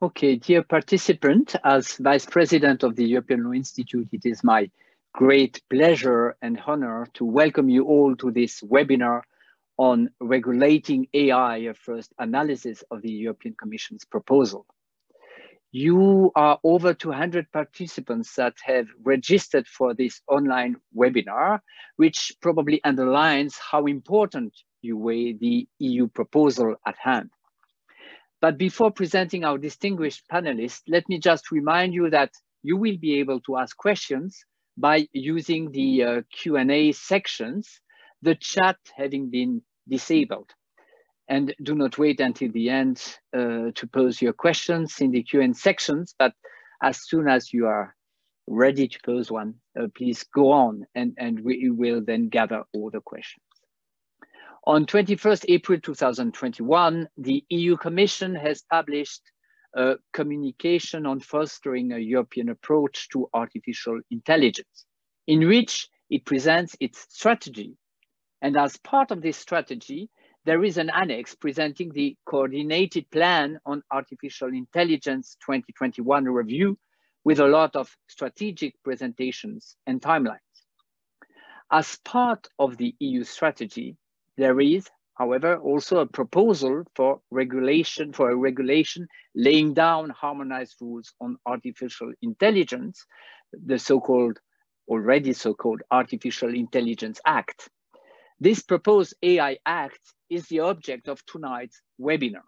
Okay, dear participant, as Vice President of the European Law Institute, it is my great pleasure and honor to welcome you all to this webinar on regulating AI, a first analysis of the European Commission's proposal. You are over 200 participants that have registered for this online webinar, which probably underlines how important you weigh the EU proposal at hand. But before presenting our distinguished panelists, let me just remind you that you will be able to ask questions by using the uh, Q&A sections, the chat having been disabled and do not wait until the end uh, to pose your questions in the Q&A sections, but as soon as you are ready to pose one, uh, please go on and, and we will then gather all the questions. On 21st April 2021, the EU Commission has published a communication on fostering a European approach to artificial intelligence, in which it presents its strategy. And as part of this strategy, there is an annex presenting the coordinated plan on artificial intelligence 2021 review with a lot of strategic presentations and timelines. As part of the EU strategy, there is, however, also a proposal for regulation for a regulation laying down harmonized rules on artificial intelligence, the so-called already so-called Artificial Intelligence Act. This proposed AI Act is the object of tonight's webinar.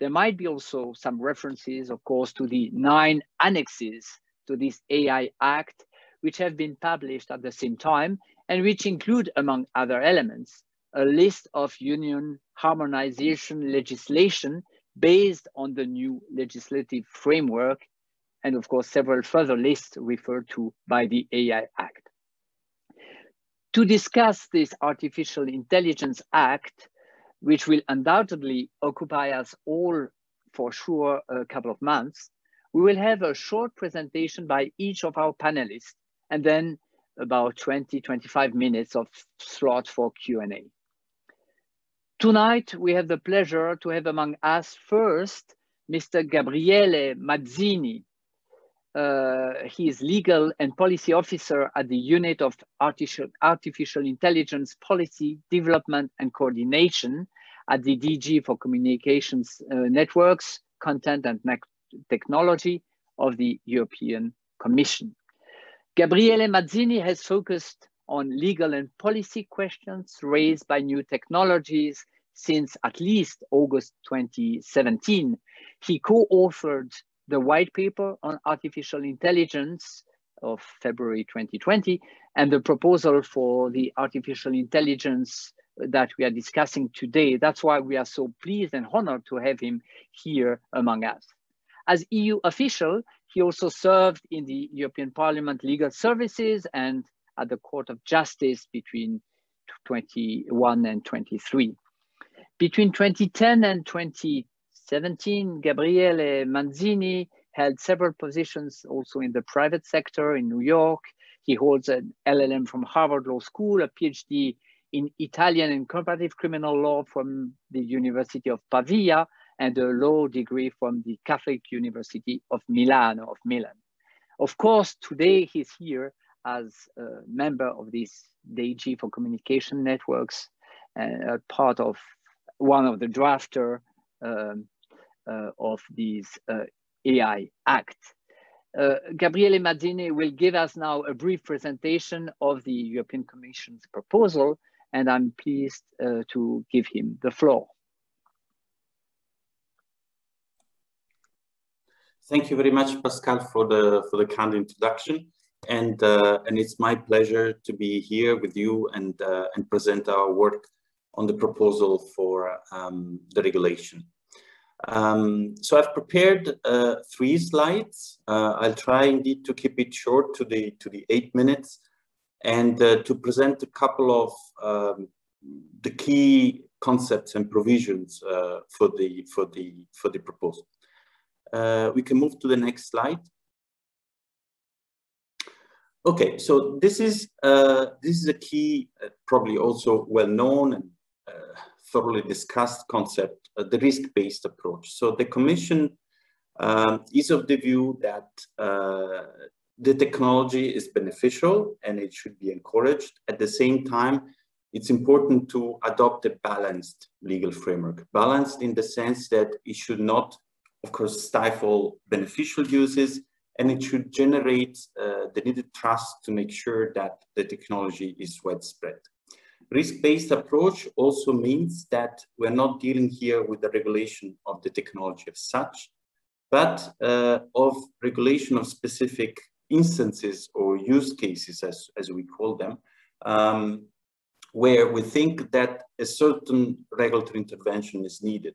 There might be also some references, of course, to the nine annexes to this AI Act, which have been published at the same time and which include, among other elements, a list of union harmonization legislation based on the new legislative framework, and of course, several further lists referred to by the AI Act. To discuss this Artificial Intelligence Act, which will undoubtedly occupy us all for sure a couple of months, we will have a short presentation by each of our panelists and then about 20, 25 minutes of slot for Q&A. Tonight, we have the pleasure to have among us first, Mr. Gabriele Mazzini, uh, he is legal and policy officer at the Unit of Artificial, Artificial Intelligence Policy, Development and Coordination at the DG for Communications uh, Networks, Content and Technology of the European Commission. Gabriele Mazzini has focused on legal and policy questions raised by new technologies since at least August 2017. He co-authored the white paper on artificial intelligence of February 2020 and the proposal for the artificial intelligence that we are discussing today. That's why we are so pleased and honored to have him here among us. As EU official, he also served in the European Parliament Legal Services and at the Court of Justice between 21 and 23. Between 2010 and 2017, Gabriele Mazzini held several positions also in the private sector in New York. He holds an LLM from Harvard Law School, a PhD in Italian and comparative criminal law from the University of Pavia, and a law degree from the Catholic University of Milano, of Milan. Of course, today he's here as a member of this DG for Communication Networks, and uh, part of one of the drafter um, uh, of this uh, AI Act. Uh, Gabriele Mazzini will give us now a brief presentation of the European Commission's proposal, and I'm pleased to give him the floor. Thank you very much, Pascal, for the for the kind introduction, and uh, and it's my pleasure to be here with you and uh, and present our work on the proposal for um, the regulation. Um, so I've prepared uh, three slides. Uh, I'll try indeed to keep it short to the to the eight minutes, and uh, to present a couple of um, the key concepts and provisions uh, for the for the for the proposal. We can move to the next slide. Okay, so this is uh, this is a key, probably also well known and thoroughly discussed concept, uh, the risk-based approach. So the Commission um, is of the view that uh, the technology is beneficial and it should be encouraged. At the same time, it's important to adopt a balanced legal framework. Balanced in the sense that it should not, of course, stifle beneficial uses and it should generate uh, the needed trust to make sure that the technology is widespread. Risk-based approach also means that we're not dealing here with the regulation of the technology as such, but uh, of regulation of specific instances or use cases, as, as we call them, um, where we think that a certain regulatory intervention is needed.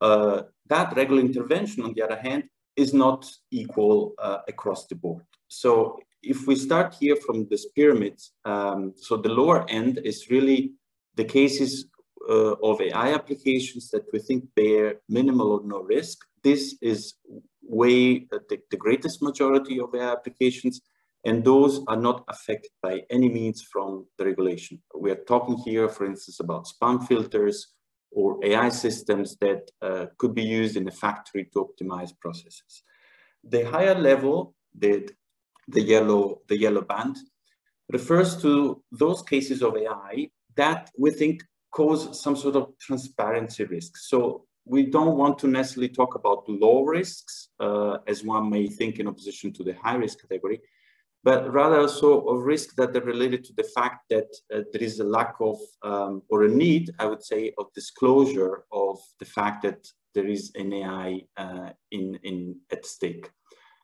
Uh, that regulatory intervention, on the other hand, is not equal uh, across the board. So if we start here from this pyramid, um, so the lower end is really the cases uh, of AI applications that we think bear minimal or no risk. This is way uh, the, the greatest majority of AI applications, and those are not affected by any means from the regulation. We are talking here, for instance, about spam filters or AI systems that uh, could be used in a factory to optimize processes. The higher level, the, the, yellow, the yellow band, refers to those cases of AI that we think cause some sort of transparency risk. So we don't want to necessarily talk about low risks, uh, as one may think in opposition to the high risk category, but rather also of risk that are related to the fact that uh, there is a lack of, um, or a need, I would say, of disclosure of the fact that there is an AI uh, in, in, at stake.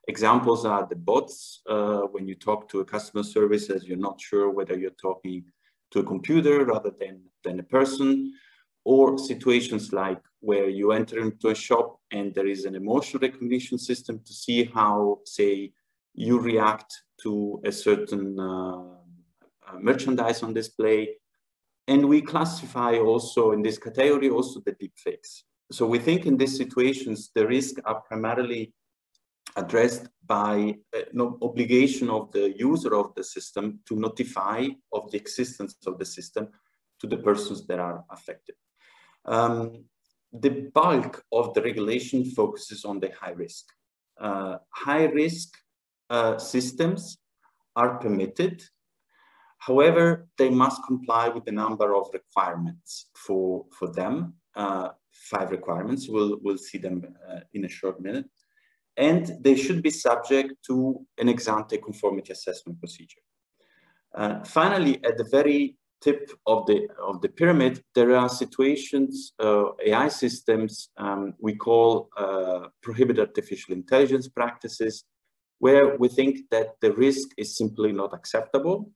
Examples are the bots. Uh, when you talk to a customer services, you're not sure whether you're talking to a computer rather than, than a person, or situations like where you enter into a shop and there is an emotional recognition system to see how, say, you react to a certain uh, uh, merchandise on display. And we classify also in this category also the deepfakes. So we think in these situations, the risks are primarily addressed by uh, no obligation of the user of the system to notify of the existence of the system to the persons that are affected. Um, the bulk of the regulation focuses on the high risk. Uh, high risk uh, systems are permitted. However, they must comply with a number of requirements for, for them. Uh, five requirements, we'll, we'll see them uh, in a short minute. And they should be subject to an ex ante conformity assessment procedure. Uh, finally, at the very tip of the of the pyramid, there are situations, uh, AI systems um, we call uh, prohibited artificial intelligence practices where we think that the risk is simply not acceptable.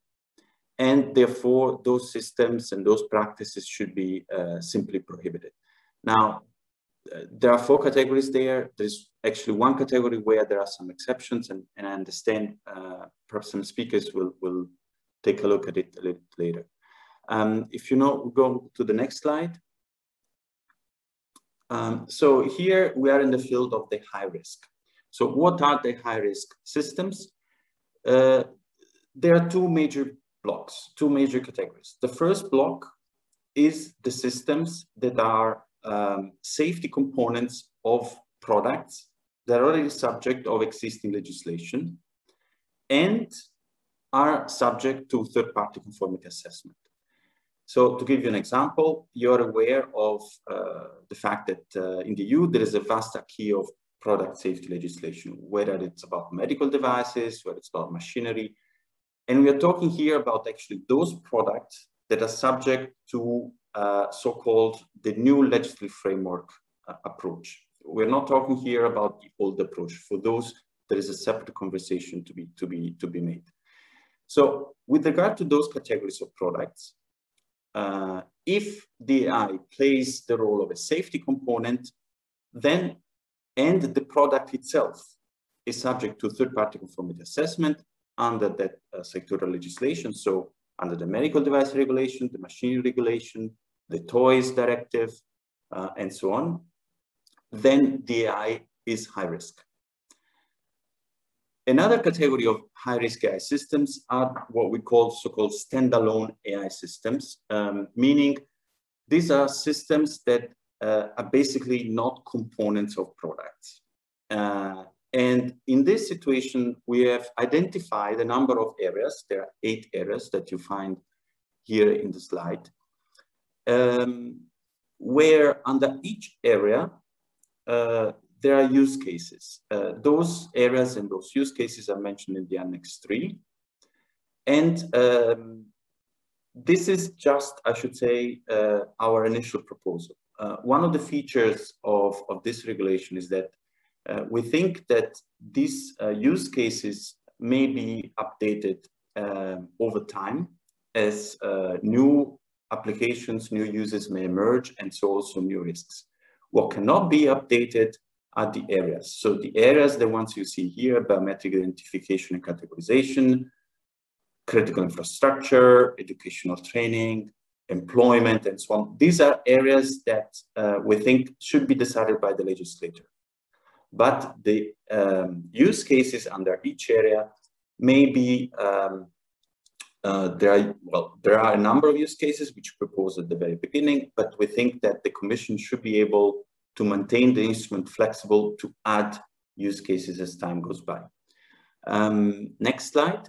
And therefore, those systems and those practices should be uh, simply prohibited. Now, uh, there are four categories there. There's actually one category where there are some exceptions, and, and I understand uh, perhaps some speakers will, will take a look at it a little later. Um, if you know, go to the next slide. Um, so here we are in the field of the high risk. So what are the high-risk systems? Uh, there are two major blocks, two major categories. The first block is the systems that are um, safety components of products that are already subject of existing legislation and are subject to third-party conformity assessment. So to give you an example, you're aware of uh, the fact that uh, in the EU, there is a vast acquis of product safety legislation, whether it's about medical devices, whether it's about machinery. And we are talking here about actually those products that are subject to uh, so-called the new legislative framework uh, approach. We're not talking here about the old approach. For those, there is a separate conversation to be, to be, to be made. So with regard to those categories of products, uh, if DI plays the role of a safety component, then and the product itself is subject to third-party conformity assessment under that uh, sectoral legislation. So under the medical device regulation, the machinery regulation, the toys directive, uh, and so on, then DAI is high risk. Another category of high-risk AI systems are what we call so-called standalone AI systems, um, meaning these are systems that uh, are basically not components of products. Uh, and in this situation, we have identified a number of areas. There are eight areas that you find here in the slide, um, where under each area, uh, there are use cases. Uh, those areas and those use cases are mentioned in the Annex 3. And um, this is just, I should say, uh, our initial proposal. Uh, one of the features of, of this regulation is that uh, we think that these uh, use cases may be updated um, over time as uh, new applications, new uses may emerge, and so also new risks. What cannot be updated are the areas. So the areas, the ones you see here, biometric identification and categorization, critical infrastructure, educational training, employment, and so on. These are areas that uh, we think should be decided by the legislator. But the um, use cases under each area may be, um, uh, there are, well, there are a number of use cases which proposed at the very beginning, but we think that the commission should be able to maintain the instrument flexible to add use cases as time goes by. Um, next slide.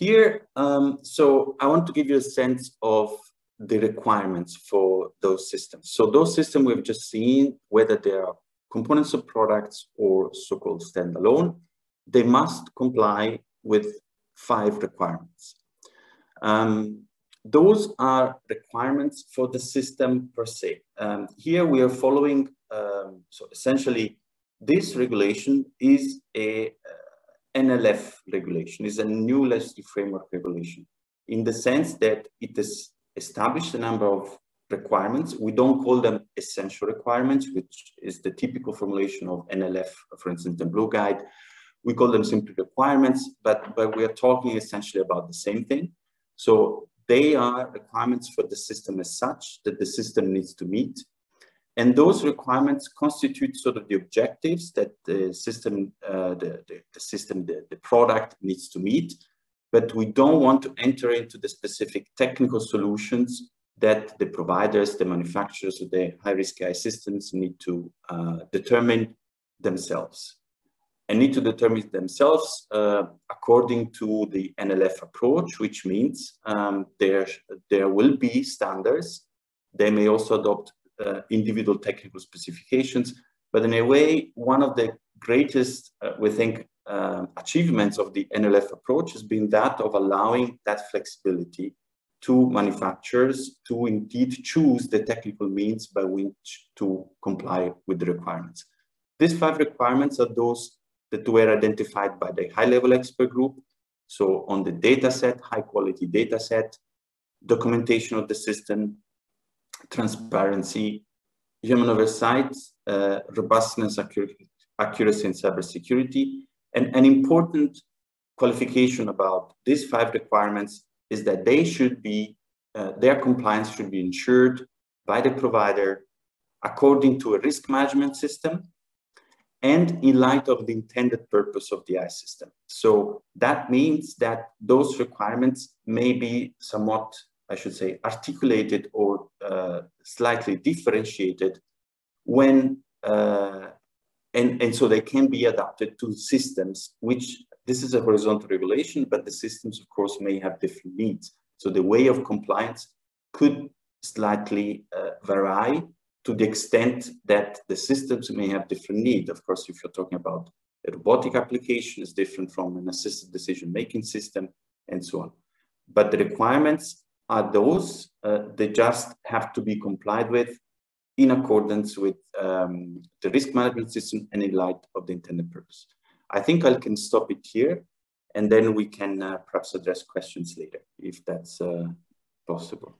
Here, um, so I want to give you a sense of the requirements for those systems. So those systems we've just seen, whether they are components of products or so-called standalone, they must comply with five requirements. Um, those are requirements for the system per se. Um, here we are following, um, so essentially this regulation is a uh, NLF regulation, is a new legislative framework regulation in the sense that it has established a number of requirements. We don't call them essential requirements, which is the typical formulation of NLF, for instance, the Blue Guide. We call them simply requirements, but, but we are talking essentially about the same thing. So they are requirements for the system as such that the system needs to meet. And those requirements constitute sort of the objectives that the system, uh, the, the, system, the, the product needs to meet. But we don't want to enter into the specific technical solutions that the providers, the manufacturers of the high-risk AI systems need to uh, determine themselves and need to determine themselves uh, according to the NLF approach, which means um, there, there will be standards. They may also adopt uh, individual technical specifications, but in a way, one of the greatest, uh, we think, um, achievements of the NLF approach has been that of allowing that flexibility to manufacturers to indeed choose the technical means by which to comply with the requirements. These five requirements are those that were identified by the high-level expert group. So on the data set, high-quality data set, documentation of the system, transparency, human oversight, uh, robustness, accuracy, accuracy, and cybersecurity. And an important qualification about these five requirements is that they should be, uh, their compliance should be ensured by the provider according to a risk management system and in light of the intended purpose of the AI system. So that means that those requirements may be somewhat, I should say, articulated or slightly differentiated when, uh, and, and so they can be adapted to systems, which this is a horizontal regulation, but the systems, of course, may have different needs. So the way of compliance could slightly uh, vary to the extent that the systems may have different needs. Of course, if you're talking about a robotic application, is different from an assisted decision-making system and so on. But the requirements are those, uh, they just have to be complied with in accordance with um, the risk management system and in light of the intended purpose. I think I can stop it here and then we can uh, perhaps address questions later if that's uh, possible.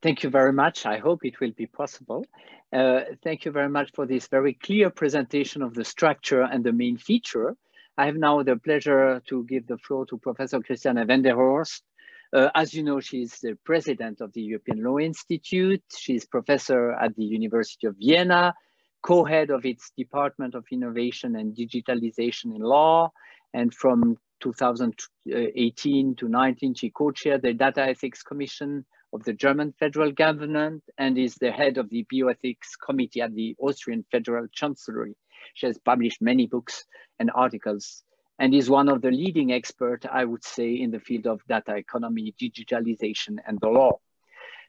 Thank you very much. I hope it will be possible. Uh, thank you very much for this very clear presentation of the structure and the main feature. I have now the pleasure to give the floor to Professor Christiane Wendehorst. Uh, as you know, she's the president of the European Law Institute. She's professor at the University of Vienna, co-head of its Department of Innovation and Digitalization in Law. And from 2018 to 19, she co-chaired the Data Ethics Commission of the German federal government and is the head of the bioethics committee at the Austrian Federal Chancellery. She has published many books and articles and is one of the leading experts, I would say, in the field of data economy, digitalization, and the law.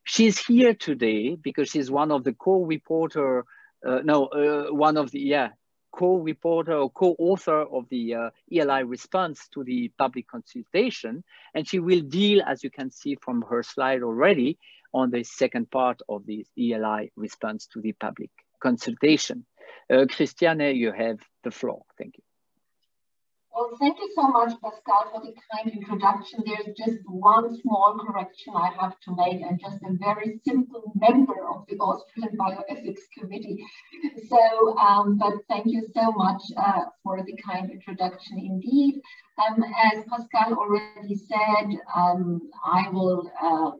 She's here today because she's one of the co-reporter, uh, no, uh, one of the, yeah, co-reporter or co-author of the uh, ELI response to the public consultation. And she will deal, as you can see from her slide already, on the second part of the ELI response to the public consultation. Uh, Christiane, you have the floor. Thank you. Well, thank you so much, Pascal, for the kind introduction. There's just one small correction I have to make. I'm just a very simple member of the Austrian Bioethics Committee. So, um, but thank you so much uh, for the kind introduction indeed. Um, as Pascal already said, um, I will uh,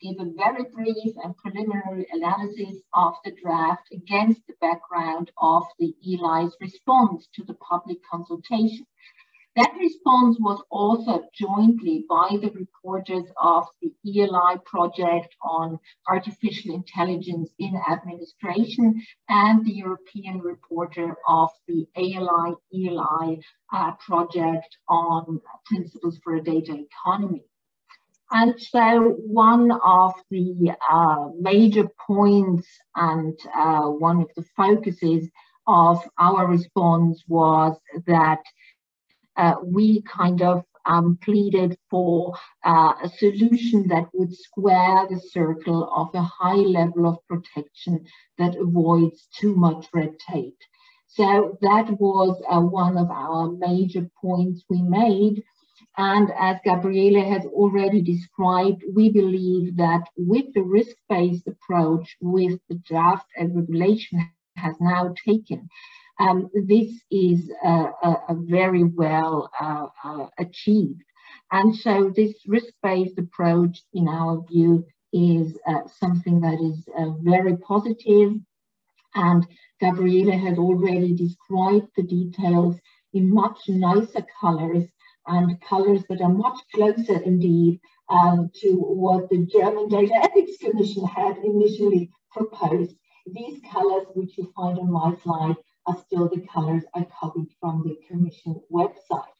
give a very brief and preliminary analysis of the draft against the background of the ELI's response to the public consultation. That response was also jointly by the reporters of the ELI project on artificial intelligence in administration and the European reporter of the ALI ELI uh, project on principles for a data economy. And so one of the uh, major points and uh, one of the focuses of our response was that we kind of um, pleaded for uh, a solution that would square the circle of a high level of protection that avoids too much red tape. So that was uh, one of our major points we made. And as Gabriele has already described, we believe that with the risk-based approach, with the draft and regulation has now taken, um, this is a, very well uh, uh, achieved. And so this risk-based approach, in our view, is uh, something that is very positive. And Gabriele has already described the details in much nicer colors and colors that are much closer indeed um, to what the German Data Ethics Commission had initially proposed. These colors, which you find on my slide, are still the colors I copied from the Commission website.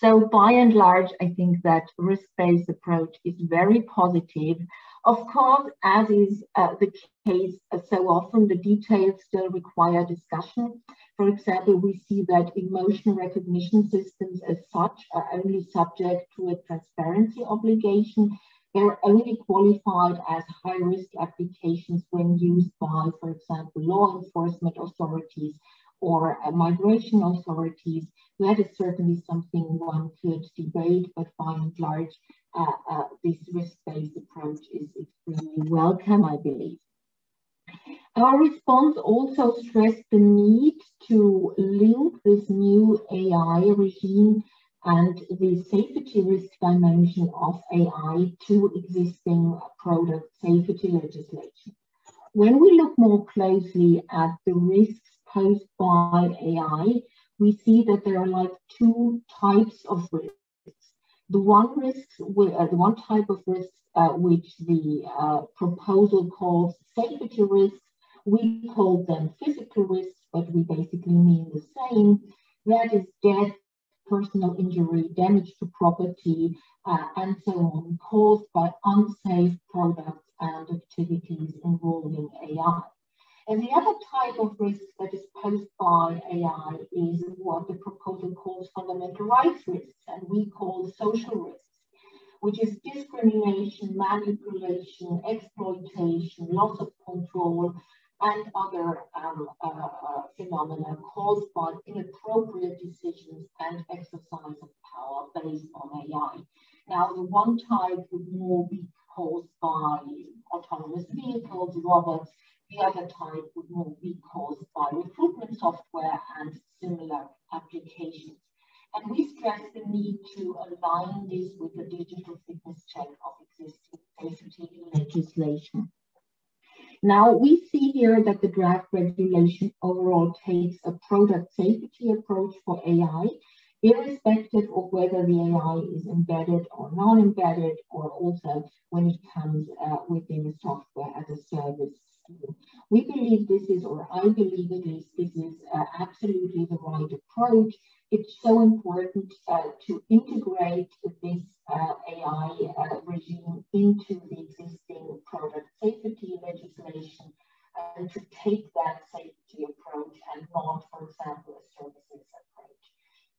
So by and large, I think that risk-based approach is very positive. Of course, as is uh, the case uh, so often, the details still require discussion. For example, we see that emotion recognition systems as such are only subject to a transparency obligation. They're only qualified as high-risk applications when used by, for example, law enforcement authorities or migration authorities, that is certainly something one could debate, but by and large, uh, uh, this risk-based approach is extremely welcome, I believe. Our response also stressed the need to link this new AI regime and the safety risk dimension of AI to existing product safety legislation. When we look more closely at the risks posed by AI, we see that there are like two types of risks. The one risks, uh, the one type of risks uh, which the uh, proposal calls safety risks, we call them physical risks, but we basically mean the same. That is death, personal injury, damage to property, uh, and so on, caused by unsafe products and activities involving AI. And the other type of risk that is posed by AI is what the proposal calls fundamental rights risks, and we call social risks, which is discrimination, manipulation, exploitation, loss of control, and other um, uh, uh, phenomena caused by inappropriate decisions and exercise of power based on AI. Now, the one type would more be caused by autonomous vehicles, robots, the other type would more be caused by recruitment software and similar applications. And we stress the need to align this with the digital fitness check of existing safety legislation. Now we see here that the draft regulation overall takes a product safety approach for AI irrespective of whether the AI is embedded or non-embedded, or also when it comes uh, within a software as a service. We believe this is, or I believe it is, this is uh, absolutely the right approach. It's so important uh, to integrate this uh, AI uh, regime into the existing product safety legislation and to take that safety approach and not, for example, a services approach.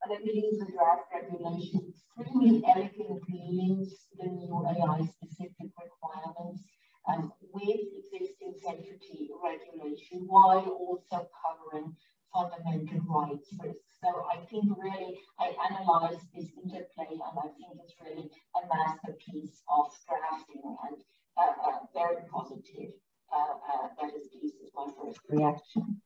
And I believe the draft regulation extremely elegantly links the new AI-specific requirements um, with existing safety regulation while also covering fundamental rights risks. So I think really I analyze this interplay and I think it's really a masterpiece of drafting and uh, uh, very positive. Uh, uh that is, this is my first reaction.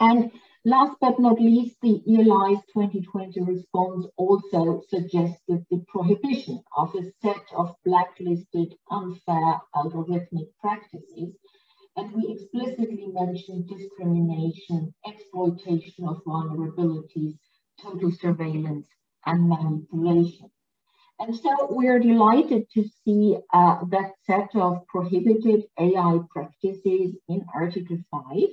And last but not least, the ELI's 2020 response also suggested the prohibition of a set of blacklisted unfair algorithmic practices. And we explicitly mentioned discrimination, exploitation of vulnerabilities, total surveillance, and manipulation. And so we're delighted to see uh, that set of prohibited AI practices in Article 5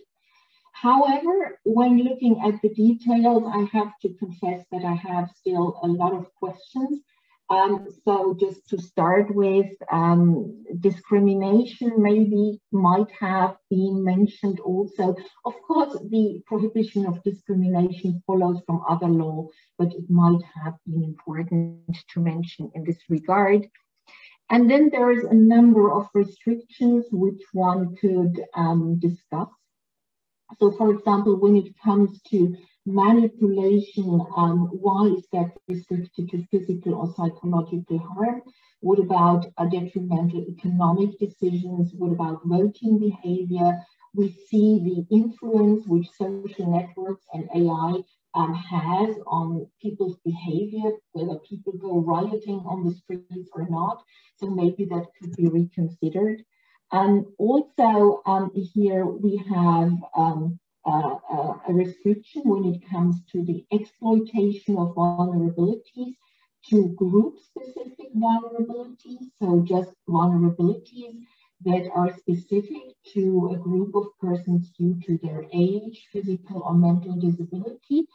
However, when looking at the details, I have to confess that I have still a lot of questions. Um, so just to start with, um, discrimination maybe might have been mentioned also. Of course, the prohibition of discrimination follows from other law, but it might have been important to mention in this regard. And then there is a number of restrictions which one could um, discuss. So for example, when it comes to manipulation, um, why is that restricted to physical or psychological harm? What about uh, detrimental economic decisions? What about voting behavior? We see the influence which social networks and AI um, has on people's behavior, whether people go rioting on the streets or not. So maybe that could be reconsidered. And also um, here we have um, uh, a restriction when it comes to the exploitation of vulnerabilities to group-specific vulnerabilities, so just vulnerabilities that are specific to a group of persons due to their age, physical or mental disability.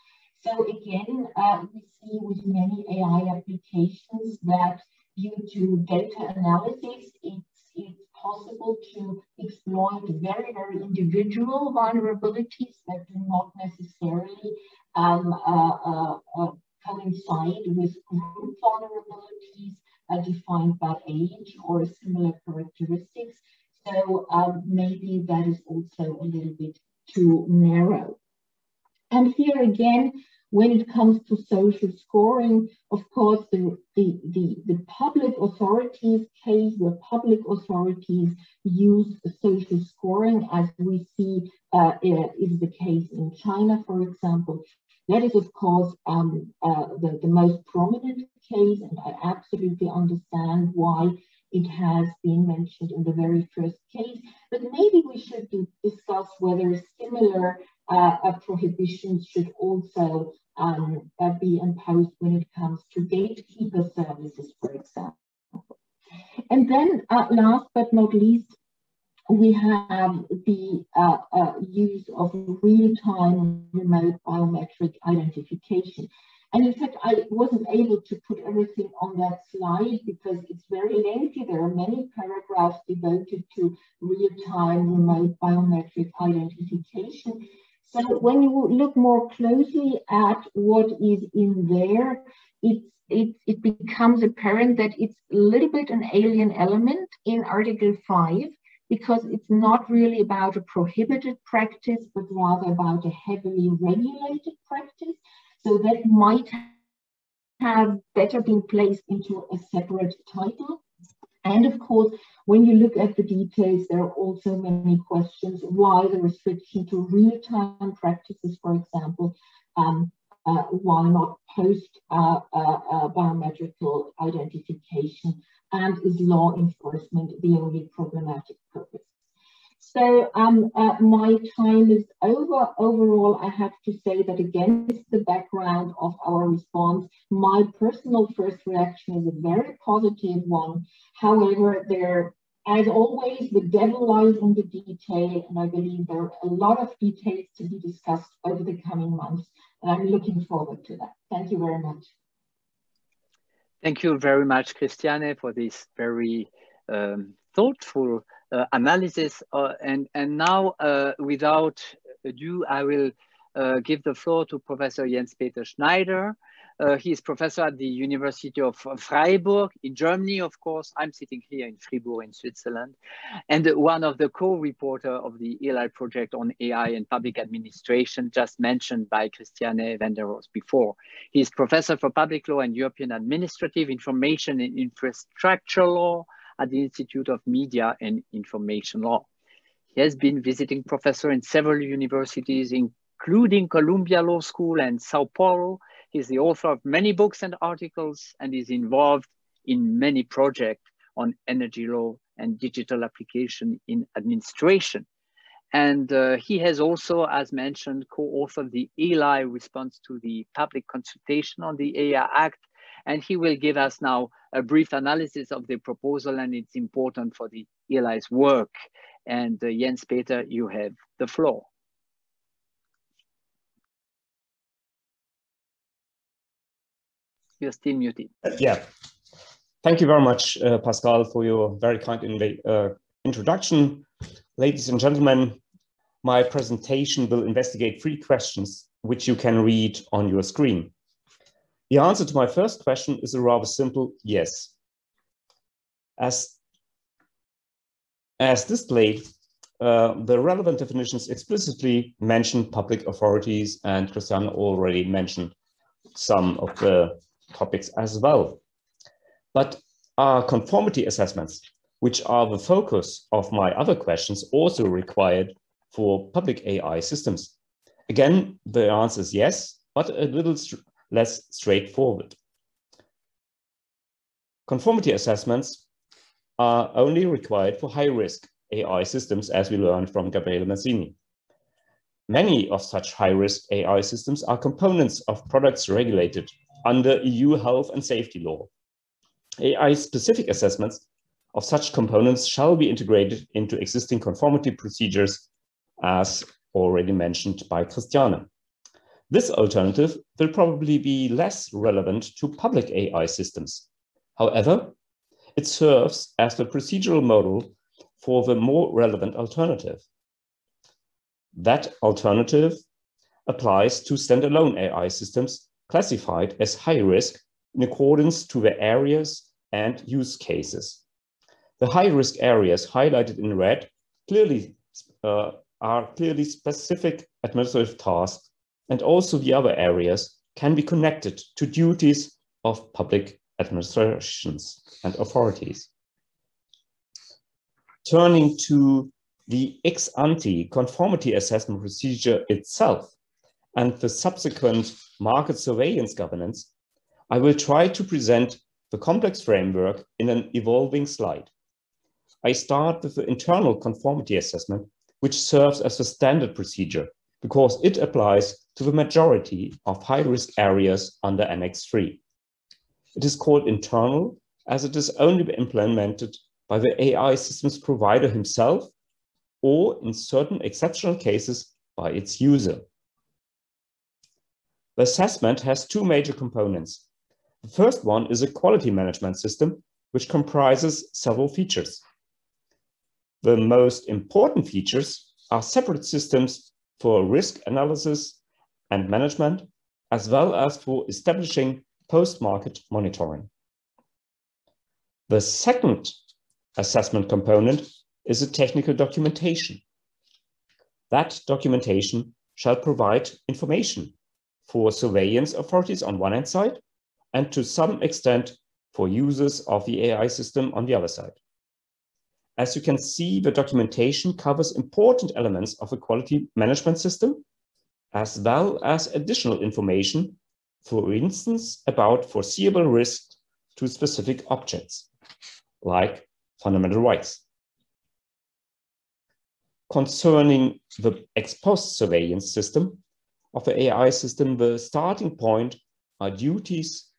So again, uh, we see with many AI applications that due to data analysis, it's, it's possible to exploit very, very individual vulnerabilities that do not necessarily um, uh, uh, uh, coincide with group vulnerabilities uh, defined by age or similar characteristics. So um, maybe that is also a little bit too narrow. And here again, when it comes to social scoring, of course, the, the, the, the public authorities case where public authorities use social scoring, as we see uh, is the case in China, for example. That is, of course, um, uh, the, the most prominent case, and I absolutely understand why it has been mentioned in the very first case. But maybe we should discuss whether similar uh, prohibitions should also um, be imposed when it comes to gatekeeper services, for example. And then uh, last but not least, we have the uh, uh, use of real-time remote biometric identification. And in fact, I wasn't able to put everything on that slide because it's very lengthy. There are many paragraphs devoted to real-time remote biometric identification. So when you look more closely at what is in there, it's, it, it becomes apparent that it's a little bit an alien element in Article 5 because it's not really about a prohibited practice, but rather about a heavily regulated practice. So that might have better been placed into a separate title. And of course, when you look at the details, there are also many questions why the restriction to real-time practices, for example, um, uh, why not post uh, uh, uh, biometrical identification and is law enforcement the only problematic purpose? So um, uh, my time is over. Overall, I have to say that against the background of our response, my personal first reaction is a very positive one. However, there, as always, the devil lies in the detail, and I believe there are a lot of details to be discussed over the coming months, and I'm looking forward to that. Thank you very much. Thank you very much, Christiane, for this very um, thoughtful analysis. Uh, and, and now, uh, without ado, I will uh, give the floor to Professor Jens Peter Schneider. Uh, he is professor at the University of Freiburg in Germany, of course. I'm sitting here in Fribourg in Switzerland. And one of the co-reporter of the ELI project on AI and public administration, just mentioned by Christiane Wendehorst before. He is professor for public law and European administrative information and infrastructure law at the Institute of Media and Information Law. He has been visiting professor in several universities, including Columbia Law School and Sao Paulo. He's the author of many books and articles and is involved in many projects on energy law and digital application in administration. And uh, he has also, as mentioned, co-authored the ELI response to the public consultation on the AI Act and he will give us now a brief analysis of the proposal and it's important for the ELI's work. And uh, Jens Peter, you have the floor. You're still muted. Yeah. Thank you very much, uh, Pascal, for your very kind uh, introduction. Ladies and gentlemen, my presentation will investigate three questions which you can read on your screen. The answer to my first question is a rather simple yes. As, as displayed, uh, the relevant definitions explicitly mention public authorities, and Christiane already mentioned some of the topics as well. But are conformity assessments, which are the focus of my other questions, also required for public AI systems? Again, the answer is yes, but a little less straightforward. Conformity assessments are only required for high-risk AI systems, as we learned from Gabriele Mazzini. Many of such high-risk AI systems are components of products regulated under EU health and safety law. AI-specific assessments of such components shall be integrated into existing conformity procedures, as already mentioned by Christiane. This alternative will probably be less relevant to public AI systems. However, it serves as the procedural model for the more relevant alternative. That alternative applies to standalone AI systems classified as high risk in accordance to the areas and use cases. The high risk areas highlighted in red clearly uh, are clearly specific administrative tasks and also the other areas can be connected to duties of public administrations and authorities. Turning to the ex ante conformity assessment procedure itself and the subsequent market surveillance governance, I will try to present the complex framework in an evolving slide. I start with the internal conformity assessment, which serves as the standard procedure because it applies to the majority of high-risk areas under Annex 3. It is called internal as it is only implemented by the AI systems provider himself or in certain exceptional cases by its user. The assessment has two major components. The first one is a quality management system, which comprises several features. The most important features are separate systems for risk analysis and management, as well as for establishing post-market monitoring. The second assessment component is a technical documentation. That documentation shall provide information for surveillance authorities on one hand side, and to some extent for users of the AI system on the other side. As you can see, the documentation covers important elements of a quality management system, as well as additional information, for instance, about foreseeable risks to specific objects, like fundamental rights. concerning the ex post surveillance system of the AI system, the starting point are duties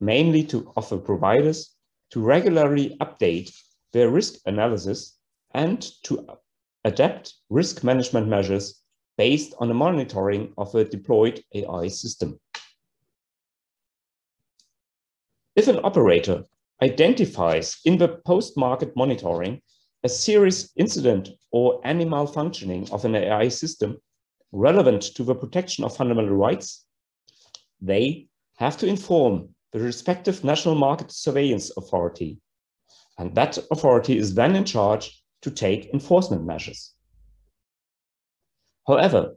mainly to offer providers to regularly update their risk analysis and to adapt risk management measures based on the monitoring of a deployed AI system. If an operator identifies in the post-market monitoring a serious incident or any malfunctioning of an AI system relevant to the protection of fundamental rights, they have to inform the respective national market surveillance authority. And that authority is then in charge to take enforcement measures. However,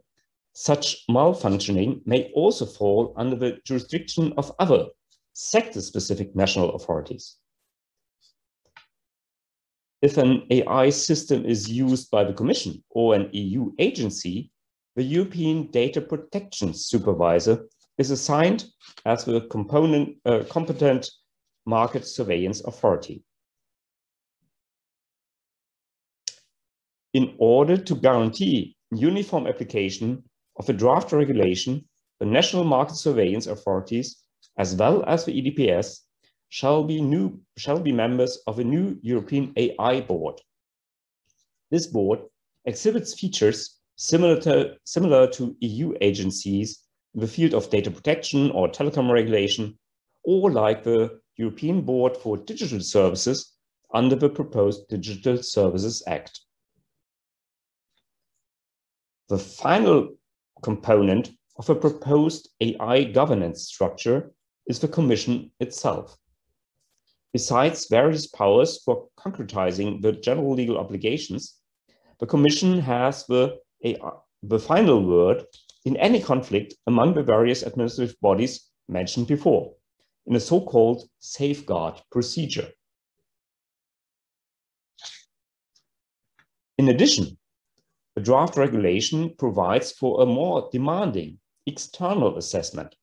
such malfunctioning may also fall under the jurisdiction of other sector-specific national authorities. If an AI system is used by the Commission or an EU agency, the European Data Protection Supervisor is assigned as the component, uh, competent market surveillance authority. In order to guarantee uniform application of a draft regulation, the national market surveillance authorities, as well as the EDPS, shall be, new, shall be members of a new European AI board. This board exhibits features similar to, similar to EU agencies in the field of data protection or telecom regulation, or like the European Board for Digital Services under the proposed Digital Services Act. The final component of a proposed AI governance structure is the Commission itself. Besides various powers for concretizing the general legal obligations, the Commission has the, AI, the final word in any conflict among the various administrative bodies mentioned before, in a so-called safeguard procedure. In addition, the draft regulation provides for a more demanding external assessment,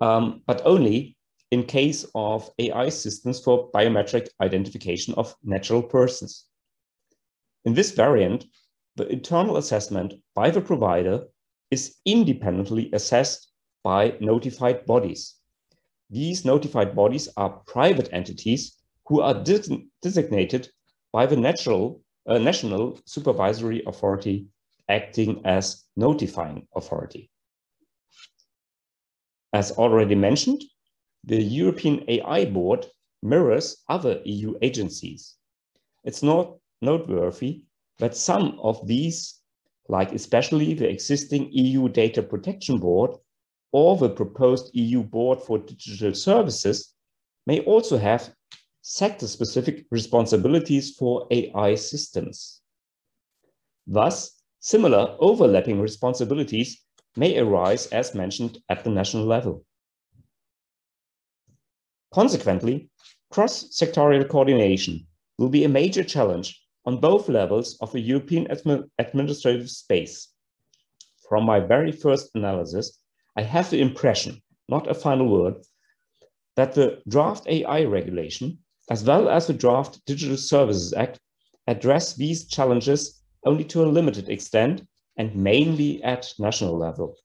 um, but only in case of AI systems for biometric identification of natural persons. In this variant, the internal assessment by the provider is independently assessed by notified bodies. These notified bodies are private entities who are designated by the natural a national supervisory authority acting as notifying authority. As already mentioned, the European AI Board mirrors other EU agencies. It's not noteworthy that some of these, like especially the existing EU Data Protection Board or the proposed EU Board for Digital Services, may also have sector-specific responsibilities for AI systems. Thus, similar overlapping responsibilities may arise as mentioned at the national level. Consequently, cross-sectorial coordination will be a major challenge on both levels of the European admi administrative space. From my very first analysis, I have the impression, not a final word, that the draft AI regulation as well as the draft Digital Services Act, address these challenges only to a limited extent and mainly at national level.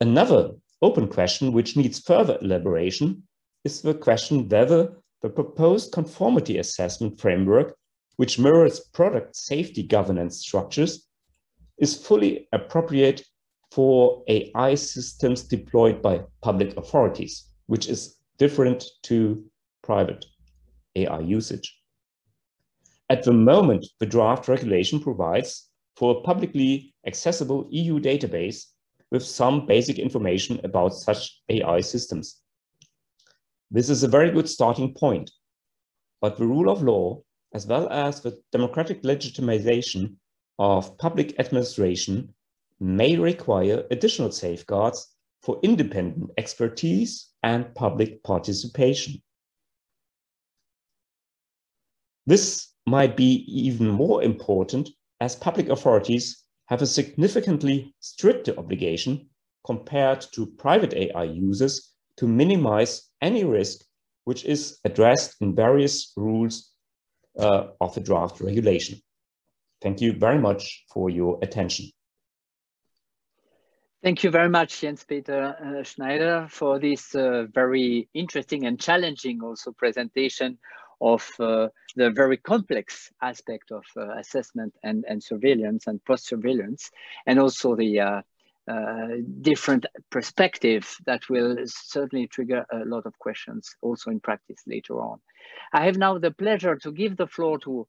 Another open question which needs further elaboration is the question whether the proposed conformity assessment framework, which mirrors product safety governance structures, is fully appropriate for AI systems deployed by public authorities, which is different to private AI usage. At the moment, the draft regulation provides for a publicly accessible EU database with some basic information about such AI systems. This is a very good starting point, but the rule of law, as well as the democratic legitimization of public administration may require additional safeguards for independent expertise and public participation. This might be even more important as public authorities have a significantly stricter obligation compared to private AI users to minimize any risk which is addressed in various rules uh, of the draft regulation. Thank you very much for your attention. Thank you very much, Jens Peter uh, Schneider, for this uh, very interesting and challenging also presentation of uh, the very complex aspect of uh, assessment and, and surveillance and post-surveillance, and also the uh, uh, different perspective that will certainly trigger a lot of questions also in practice later on. I have now the pleasure to give the floor to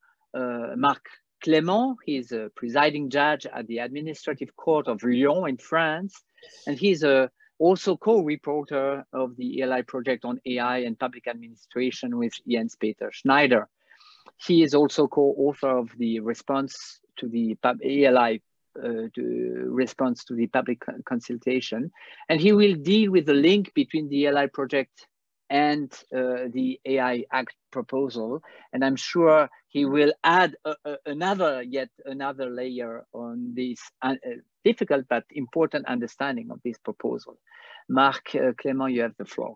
Marc Clément, he's a presiding judge at the Administrative Court of Lyon in France, and he's a, also co-reporter of the ELI project on AI and public administration with Jens Peter Schneider. He is also co-author of the response to the ELI uh, to response to the public consultation, and he will deal with the link between the ELI project and uh, the AI Act proposal. And I'm sure he will add a, a, another, yet another layer on this uh, difficult but important understanding of this proposal. Marc uh, Clément, you have the floor.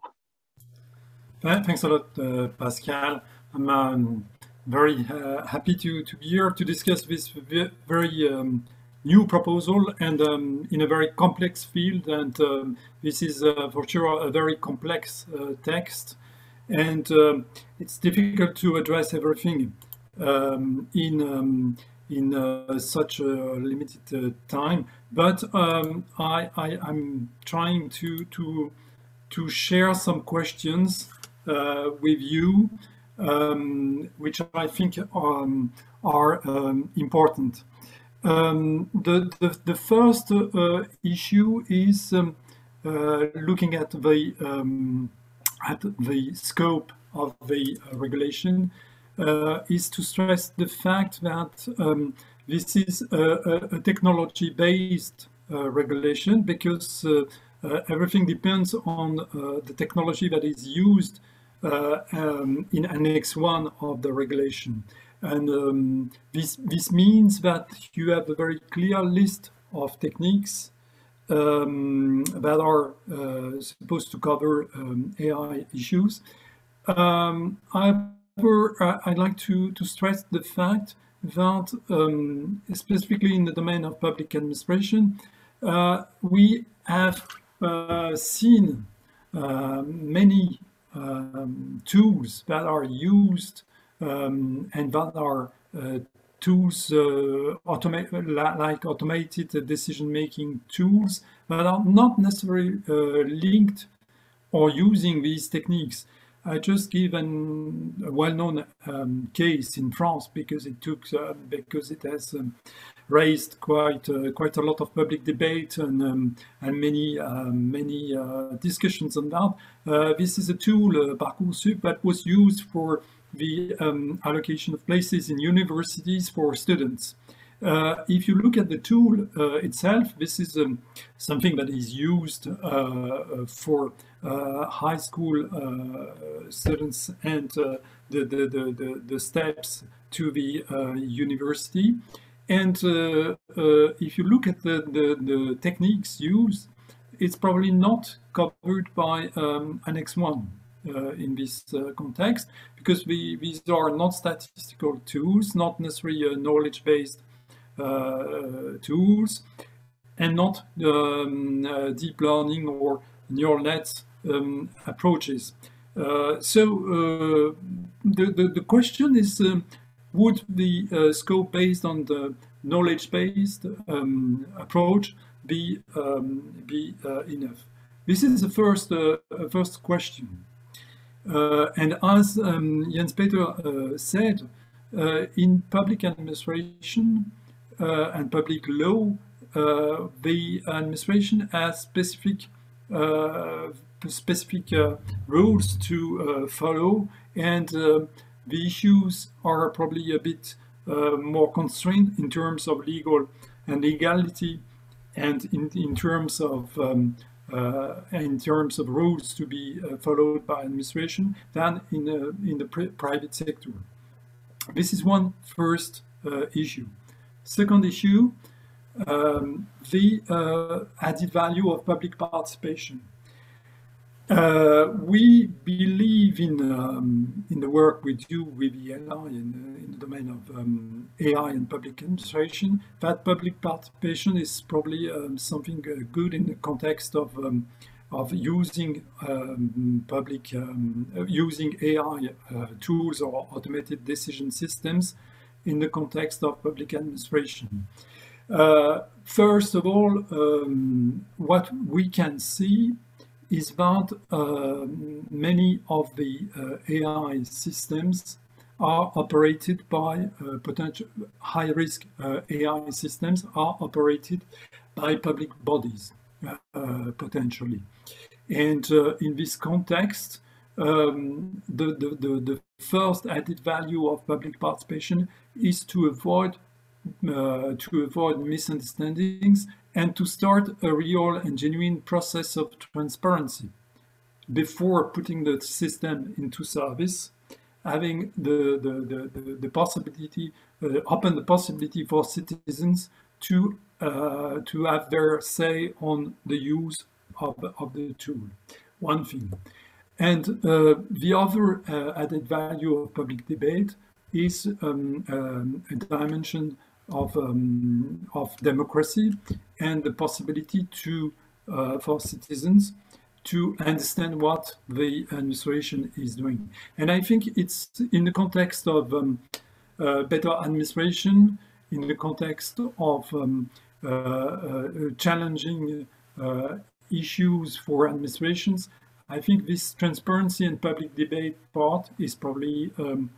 Thanks a lot, uh, Pascal. I'm um, very uh, happy to, to be here to discuss this very um, new proposal and um, in a very complex field. And um, this is uh, for sure a very complex uh, text. And um, it's difficult to address everything um, in um, in uh, such a limited uh, time. But um, I, I am trying to to to share some questions uh, with you, which I think are important. Um, the, the, the, first uh, issue is um, uh, looking at the, um, at the scope of the uh, regulation uh, is to stress the fact that um, this is a, a technology-based uh, regulation because uh, everything depends on the technology that is used um, in Annex 1 of the regulation. And um, this, this means that you have a very clear list of techniques um, that are uh, supposed to cover um, AI issues. Um, however, I'd like to, to stress the fact that, um, specifically in the domain of public administration, uh, we have uh, seen uh, many um, tools that are used um, and that are uh, tools uh, like automated decision-making tools that are not necessarily uh, linked or using these techniques. I just give an, a well-known um, case in France because it took uh, because it has um, raised quite uh, quite a lot of public debate and um, and many uh, many discussions on that. this is a tool, Parcoursup, that was used for the um, allocation of places in universities for students. Uh, if you look at the tool uh, itself, this is um, something that is used uh, for uh, high school uh, students and uh, the, the, the, the, steps to the university. And if you look at the, the, the, techniques used, it's probably not covered by um, Annex 1. Uh, in this uh, context because we, these are not statistical tools, not necessarily uh, knowledge-based tools, and not um, deep learning or neural nets um, approaches. Uh, so uh, the, the, the, question is, um, would the uh, scope based on the knowledge-based um, approach be, um, be enough? This is the first, first question. Uh, and as um, Jens Peter uh, said, uh, in public administration and public law, the administration has specific specific rules to follow, and the issues are probably a bit more constrained in terms of legal and legality and in, in terms of um, uh, in terms of rules to be uh, followed by administration than in, uh, in the private sector. This is one first issue. Second issue, um, the added value of public participation. Uh, we believe in um, in the work we do with ELI in, in the domain of um, AI and public administration that public participation is probably um, something uh, good in the context of um, of using um, public um, using AI uh, tools or automated decision systems in the context of public administration. Uh, first of all, what we can see is that uh, many of the uh, AI systems are operated by uh, potential high-risk uh, AI systems are operated by public bodies uh, potentially. And uh, in this context, um, the, the, the, the, first added value of public participation is to avoid to avoid misunderstandings and to start a real and genuine process of transparency before putting the system into service, having the, the, the, the possibility, uh, open the possibility for citizens to, uh, to have their say on the use of, of the tool. One thing. And uh, the other uh, added value of public debate is um, um, a dimension of, um, of democracy and the possibility to uh, for citizens to understand what the administration is doing. And I think it's in the context of um, uh, better administration, in the context of um, uh, uh challenging uh, issues for administrations, I think this transparency and public debate part is probably um,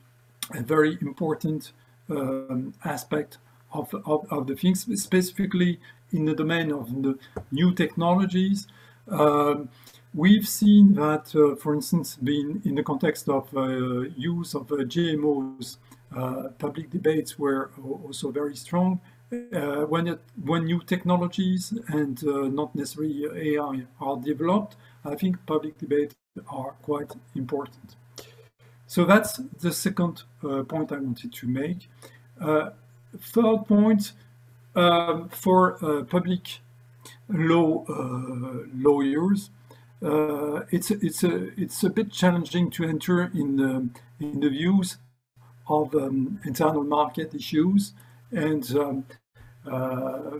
a very important um, aspect of, of, of, the things, specifically in the domain of the new technologies. Um, we've seen that, uh, for instance, being in the context of uh, use of uh, GMOs, uh, public debates were also very strong. Uh, when, it, when new technologies and uh, not necessarily AI are developed, I think public debates are quite important. So that's the second point I wanted to make third point, um, for uh, public law uh, lawyers, uh, it's it's a it's a bit challenging to enter in the in the views of um, internal market issues and um, uh,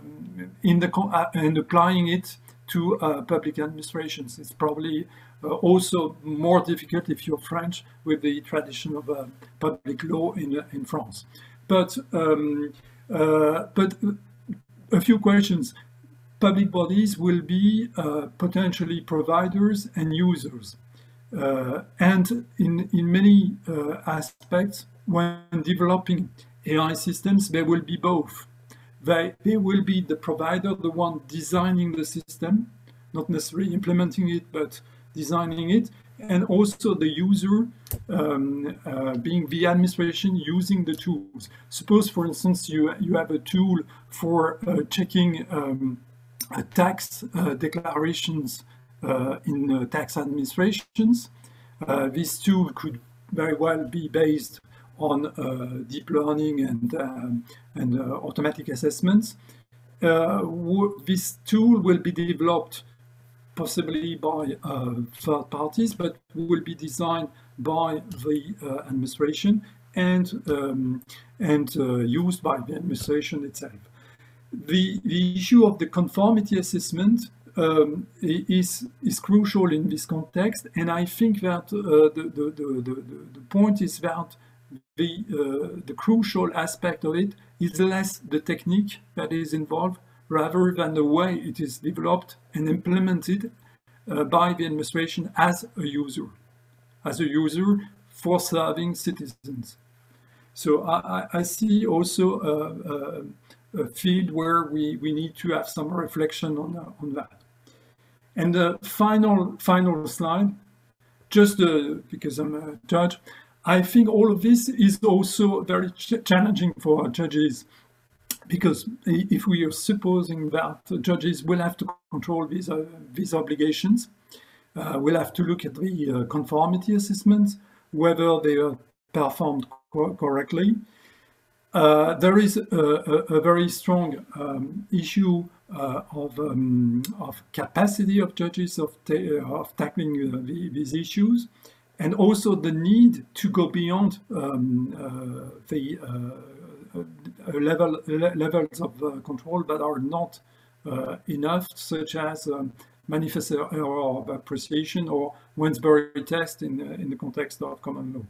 in the uh, and applying it to uh, public administrations. It's probably also more difficult if you're French with the tradition of public law in in France. But um, uh, but a few questions. Public bodies will be uh, potentially providers and users. Uh, and in, in many aspects, when developing AI systems, they will be both. They, they will be the provider, the one designing the system, not necessarily implementing it, but designing it, and also the user um, uh, being the administration using the tools. Suppose, for instance, you, you have a tool for uh, checking um, tax uh, declarations uh, in uh, tax administrations. Uh, this tool could very well be based on deep learning and, um, and automatic assessments. this tool will be developed possibly by uh, third parties, but will be designed by the uh, administration and um, and uh, used by the administration itself. The the issue of the conformity assessment um, is is crucial in this context, and I think that uh, the, the, the, the, point is that the uh, the crucial aspect of it is less the technique that is involved rather than the way it is developed and implemented uh, by the administration as a user, as a user for serving citizens. So I, I see also a, a, a, field where we, we need to have some reflection on, uh, on that. And the final, final slide, just uh, because I'm a judge, I think all of this is also very ch challenging for judges because if we are supposing that judges will have to control these, uh, these obligations, uh, we'll have to look at the uh, conformity assessments, whether they are performed co correctly. Uh, there is a, a, a, very strong um, issue uh, of, um, of capacity of judges of, ta of tackling uh, the, these issues, and also the need to go beyond um, uh, the level, levels of control that are not enough, such as um, manifest error of appreciation or Wednesbury test in, in the context of common law.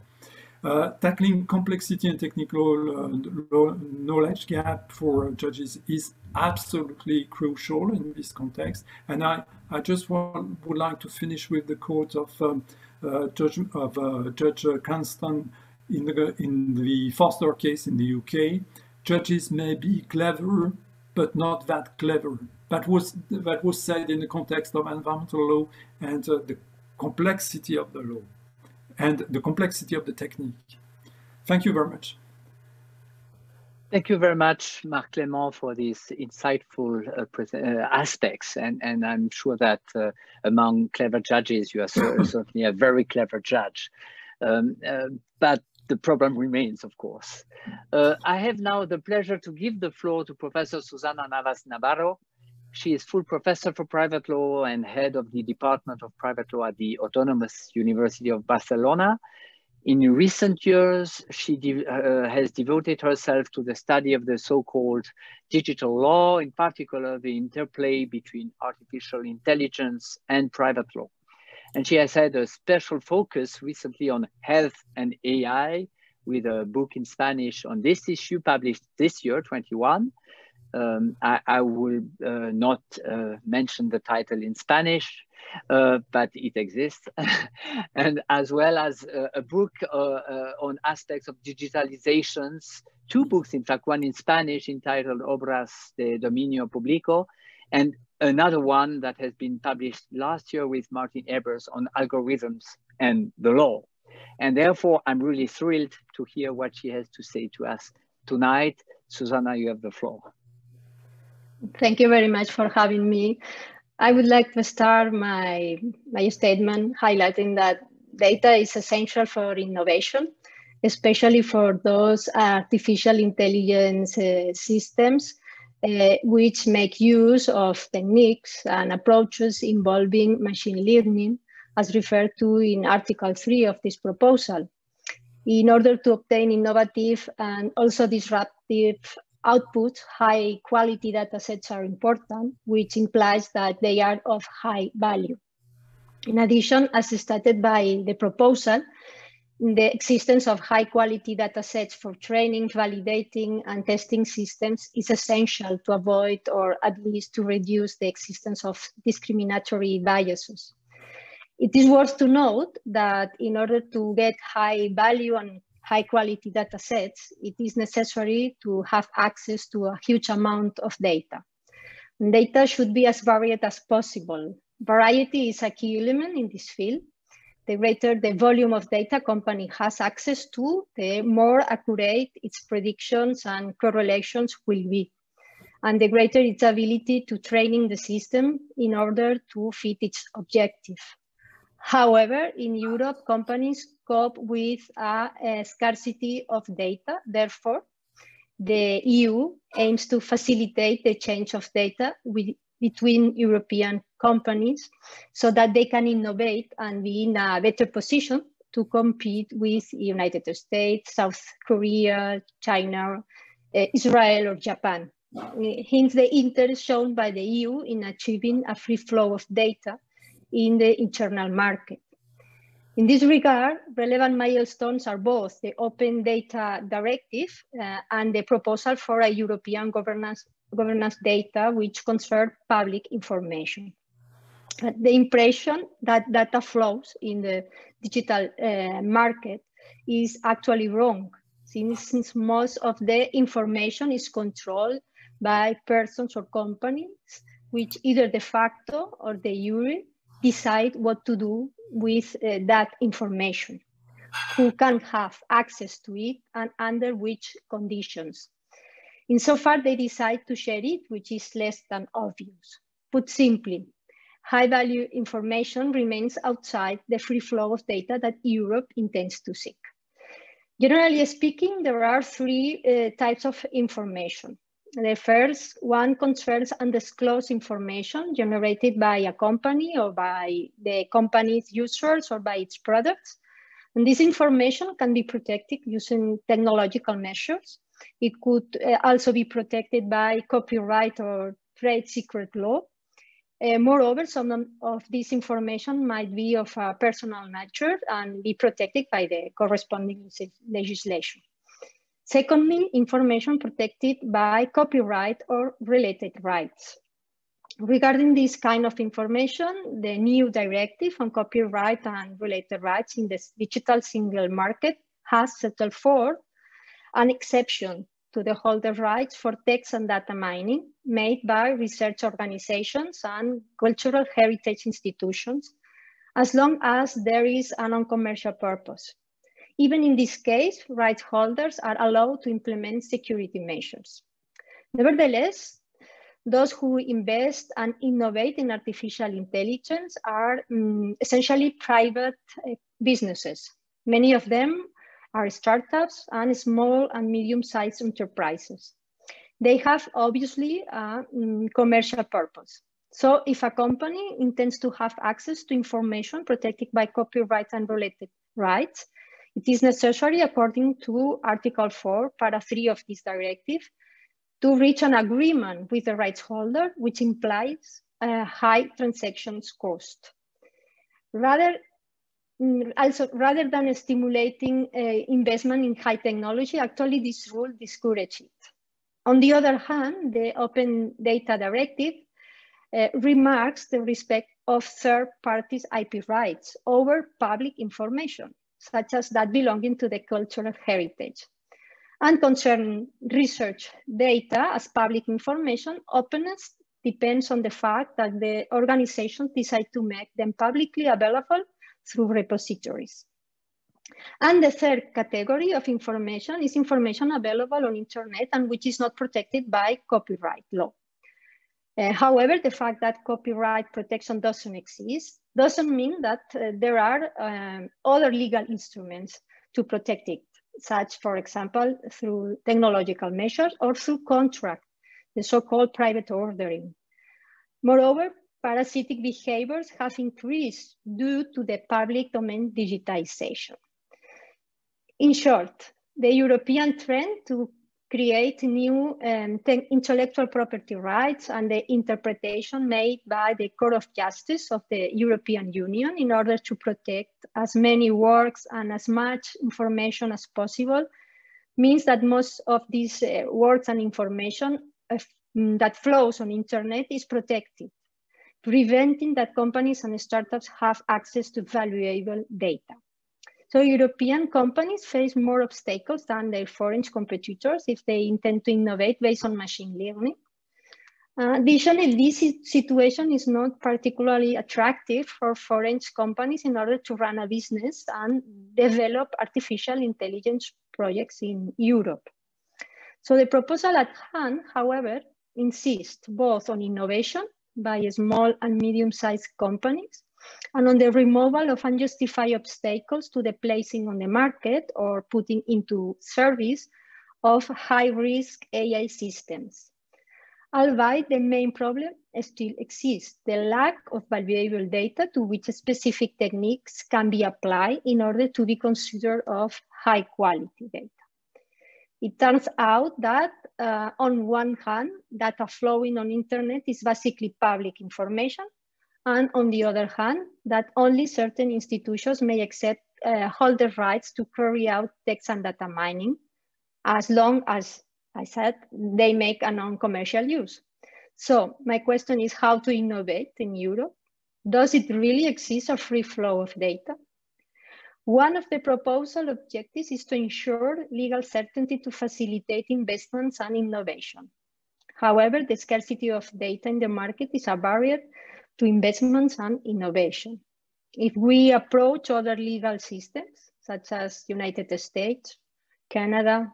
Uh, tackling complexity and technical uh, knowledge gap for judges is absolutely crucial in this context. And I, I just want, would like to finish with the quote of um, uh, Judge, of, uh, Judge Cranston in the, in the Foster case in the UK. Judges may be clever, but not that clever. That was, that was said in the context of environmental law and uh, the complexity of the law and the complexity of the technique. Thank you very much. Thank you very much, Marc Clément, for these insightful uh, uh, aspects. And, and I'm sure that uh, among clever judges, you are certainly a very clever judge. Um, uh, but the problem remains, of course. Uh, I have now the pleasure to give the floor to Professor Susana Navas Navarro, she is full professor for private law and head of the Department of Private Law at the Autonomous University of Barcelona. In recent years, she de uh, has devoted herself to the study of the so-called digital law, in particular the interplay between artificial intelligence and private law. And she has had a special focus recently on health and AI with a book in Spanish on this issue published this year, 21, um, I, I, will uh, not uh, mention the title in Spanish, uh, but it exists, and as well as a book uh, uh, on aspects of digitalizations, two books, in fact, one in Spanish entitled Obras de Dominio Público, and another one that has been published last year with Martin Ebers on algorithms and the law. And therefore, I'm really thrilled to hear what she has to say to us tonight. Susana, you have the floor. Thank you very much for having me. I would like to start my, my statement highlighting that data is essential for innovation, especially for those artificial intelligence uh, systems uh, which make use of techniques and approaches involving machine learning, as referred to in Article 3 of this proposal, in order to obtain innovative and also disruptive output, high quality data sets are important, which implies that they are of high value. In addition, as stated by the proposal, the existence of high quality data sets for training, validating, and testing systems is essential to avoid or at least to reduce the existence of discriminatory biases. It is worth to note that in order to get high value and high quality data sets, it is necessary to have access to a huge amount of data. Data should be as varied as possible. Variety is a key element in this field. The greater the volume of data company has access to, the more accurate its predictions and correlations will be. And the greater its ability to training the system in order to fit its objective. However, in Europe, companies cope with a, a, scarcity of data. Therefore, the EU aims to facilitate the change of data with, between European companies so that they can innovate and be in a better position to compete with the United States, South Korea, China, uh, Israel, or Japan. Hence the interest shown by the EU in achieving a free flow of data in the internal market. In this regard, relevant milestones are both the Open Data Directive uh, and the proposal for a European governance, governance data which concern public information. The impression that data flows in the digital uh, market is actually wrong, since, since most of the information is controlled by persons or companies, which either de facto or de jure decide what to do with uh, that information, who can have access to it and under which conditions. Insofar they decide to share it, which is less than obvious. Put simply, high value information remains outside the free flow of data that Europe intends to seek. Generally speaking, there are three uh, types of information. The first one concerns undisclosed information generated by a company or by the company's users or by its products. And this information can be protected using technological measures. It could uh, also be protected by copyright or trade secret law. Uh, moreover, some of this information might be of a personal nature and be protected by the corresponding legislation. Secondly, information protected by copyright or related rights. Regarding this kind of information, the new directive on copyright and related rights in the digital single market has settled for an exception to the holder rights for text and data mining made by research organizations and cultural heritage institutions, as long as there is a non-commercial purpose. Even in this case, rights holders are allowed to implement security measures. Nevertheless, those who invest and innovate in artificial intelligence are um, essentially private uh, businesses. Many of them are startups and small and medium-sized enterprises. They have obviously a um, commercial purpose. So if a company intends to have access to information protected by copyright and related rights, it is necessary, according to Article 4, Para 3 of this directive, to reach an agreement with the rights holder, which implies a high transactions cost. Rather, mm, also, rather than stimulating uh, investment in high technology, actually this rule discourages it. On the other hand, the Open Data Directive uh, remarks the respect of third parties' IP rights over public information, such as that belonging to the cultural heritage. And concerning research data as public information, openness depends on the fact that the organizations decide to make them publicly available through repositories. And the third category of information is information available on internet and which is not protected by copyright law. Uh, however, the fact that copyright protection doesn't exist doesn't mean that uh, there are um, other legal instruments to protect it such, for example, through technological measures or through contract, the so-called private ordering. Moreover, parasitic behaviors have increased due to the public domain digitization. In short, the European trend to create new um, intellectual property rights and the interpretation made by the Court of Justice of the European Union in order to protect as many works and as much information as possible means that most of these uh, works and information uh, that flows on internet is protected, preventing that companies and startups have access to valuable data. So European companies face more obstacles than their foreign competitors if they intend to innovate based on machine learning. Uh, additionally, this situation is not particularly attractive for foreign companies in order to run a business and develop artificial intelligence projects in Europe. So the proposal at hand, however, insists both on innovation by small and medium-sized companies and on the removal of unjustified obstacles to the placing on the market or putting into service of high-risk AI systems. Albeit the main problem still exists, the lack of valuable data to which specific techniques can be applied in order to be considered of high quality data. It turns out that uh, on one hand, data flowing on internet is basically public information, and on the other hand, that only certain institutions may accept uh, holder rights to carry out text and data mining, as long as, I said, they make a non-commercial use. So my question is how to innovate in Europe? Does it really exist a free flow of data? One of the proposal objectives is to ensure legal certainty to facilitate investments and innovation. However, the scarcity of data in the market is a barrier to investments and innovation. If we approach other legal systems, such as United States, Canada,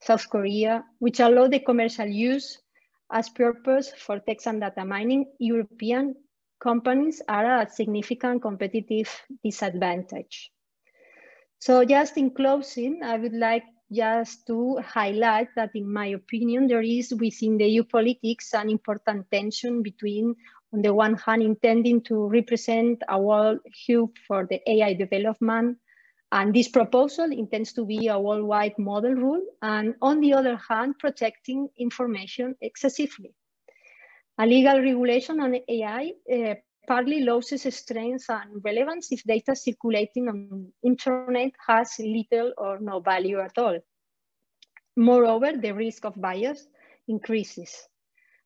South Korea, which allow the commercial use as purpose for text and data mining, European companies are at significant competitive disadvantage. So just in closing, I would like just to highlight that in my opinion, there is within the EU politics an important tension between on the one hand, intending to represent a world hub for the AI development. And this proposal intends to be a worldwide model rule. And on the other hand, protecting information excessively. A legal regulation on AI uh, partly loses strength and relevance if data circulating on internet has little or no value at all. Moreover, the risk of bias increases.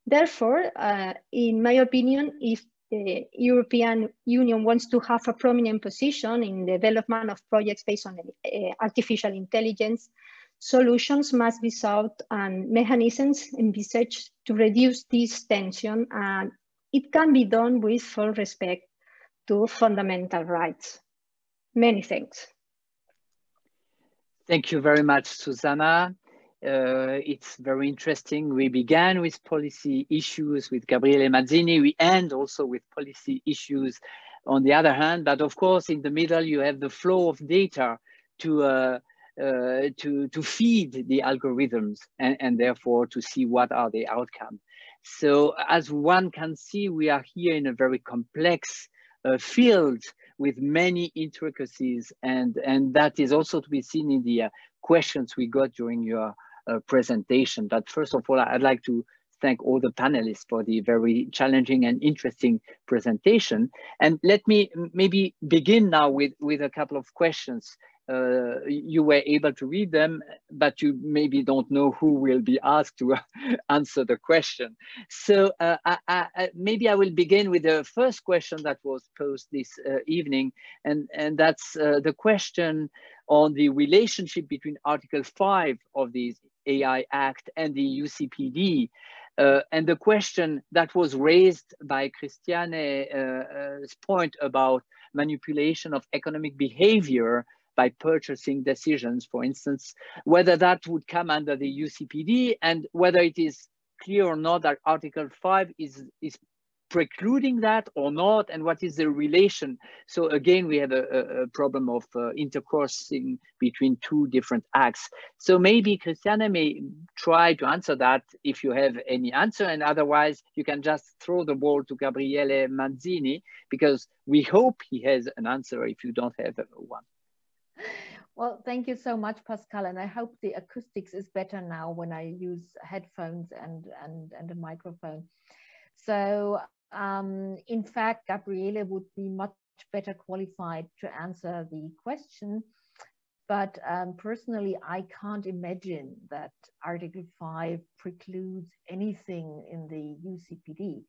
Therefore, uh, in my opinion, if the European Union wants to have a prominent position in the development of projects based on uh, artificial intelligence, solutions must be sought and mechanisms envisaged to reduce this tension and it can be done with full respect to fundamental rights. Many thanks. Thank you very much, Susana. Uh, it's very interesting. We began with policy issues with Gabriele Mazzini. We end also with policy issues on the other hand. But of course, in the middle, you have the flow of data to uh, uh, to to feed the algorithms and, and therefore to see what are the outcomes. So as one can see, we are here in a very complex uh, field with many intricacies and and that is also to be seen in the uh, questions we got during your uh, presentation. But first of all, I'd like to thank all the panelists for the very challenging and interesting presentation. And let me maybe begin now with, with a couple of questions. Uh, you were able to read them, but you maybe don't know who will be asked to answer the question. So uh, I, I, maybe I will begin with the first question that was posed this uh, evening, and, and that's uh, the question on the relationship between Article 5 of the AI Act and the UCPD. Uh, and the question that was raised by Christiane's uh, point about manipulation of economic behavior by purchasing decisions, for instance, whether that would come under the UCPD and whether it is clear or not that Article 5 is, is precluding that or not and what is the relation. So again we have a, a problem of uh, intercrossing between two different acts. So maybe christiane may try to answer that if you have any answer and otherwise you can just throw the ball to gabriele mazzini because we hope he has an answer if you don't have one well, thank you so much, Pascal. And I hope the acoustics is better now when I use headphones and, and, and a microphone. So um, in fact, Gabriele would be much better qualified to answer the question. But um, personally, I can't imagine that Article 5 precludes anything in the UCPD.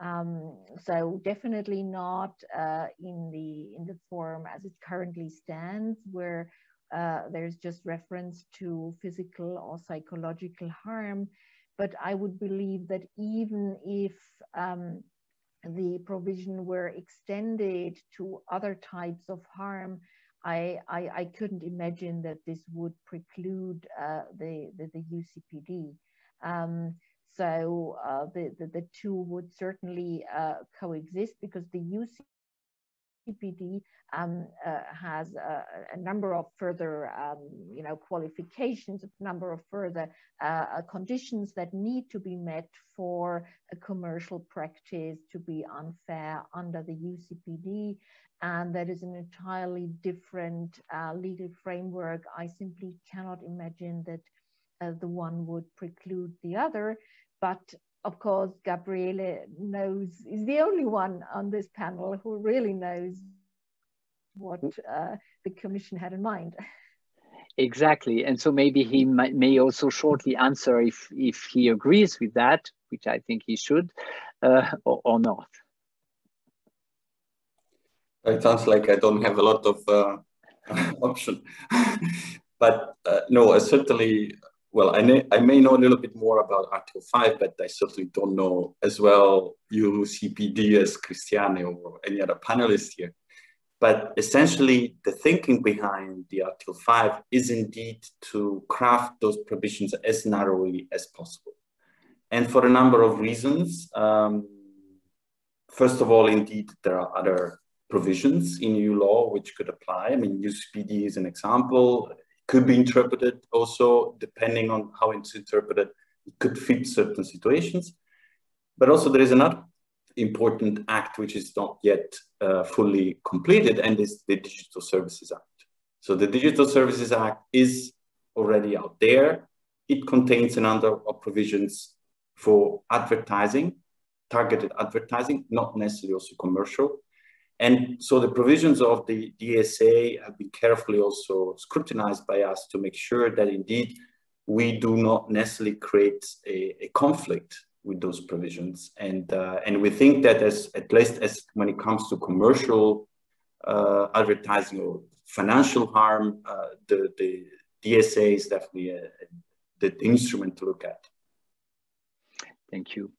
Um, so definitely not uh, in the in the form as it currently stands, where uh, there's just reference to physical or psychological harm. But I would believe that even if um, the provision were extended to other types of harm, I, I, I couldn't imagine that this would preclude uh, the, the, the, UCPD. Um, so uh, the, the, the, two would certainly uh, coexist because the UCPD um, uh, has a, a, number of further, um, you know, qualifications, a number of further uh, uh, conditions that need to be met for a commercial practice to be unfair under the UCPD. And that is an entirely different uh, legal framework. I simply cannot imagine that uh, the one would preclude the other. But of course, Gabriele knows, is the only one on this panel who really knows what uh, the commission had in mind. Exactly, and so maybe he might, may also shortly answer if if he agrees with that, which I think he should, uh, or, or, not. It sounds like I don't have a lot of uh, option, but uh, no, certainly. Well, I, may, I may know a little bit more about Article 5, but I certainly don't know as well UCPD as Christiane or any other panelist here. But essentially, the thinking behind the Article 5 is indeed to craft those provisions as narrowly as possible. And for a number of reasons. Um, first of all, indeed, there are other provisions in EU law which could apply. I mean, UCPD is an example. Could be interpreted also depending on how it's interpreted. It could fit certain situations. But also there is another important act which is not yet uh, fully completed and is the Digital Services Act. So the Digital Services Act is already out there. It contains a number of provisions for advertising, targeted advertising, not necessarily also commercial. And so the provisions of the DSA have been carefully also scrutinized by us to make sure that indeed we do not necessarily create a, a conflict with those provisions. And, uh, and we think that as, at least as when it comes to commercial uh, advertising or financial harm, uh, the, the DSA is definitely a, the instrument to look at. Thank you.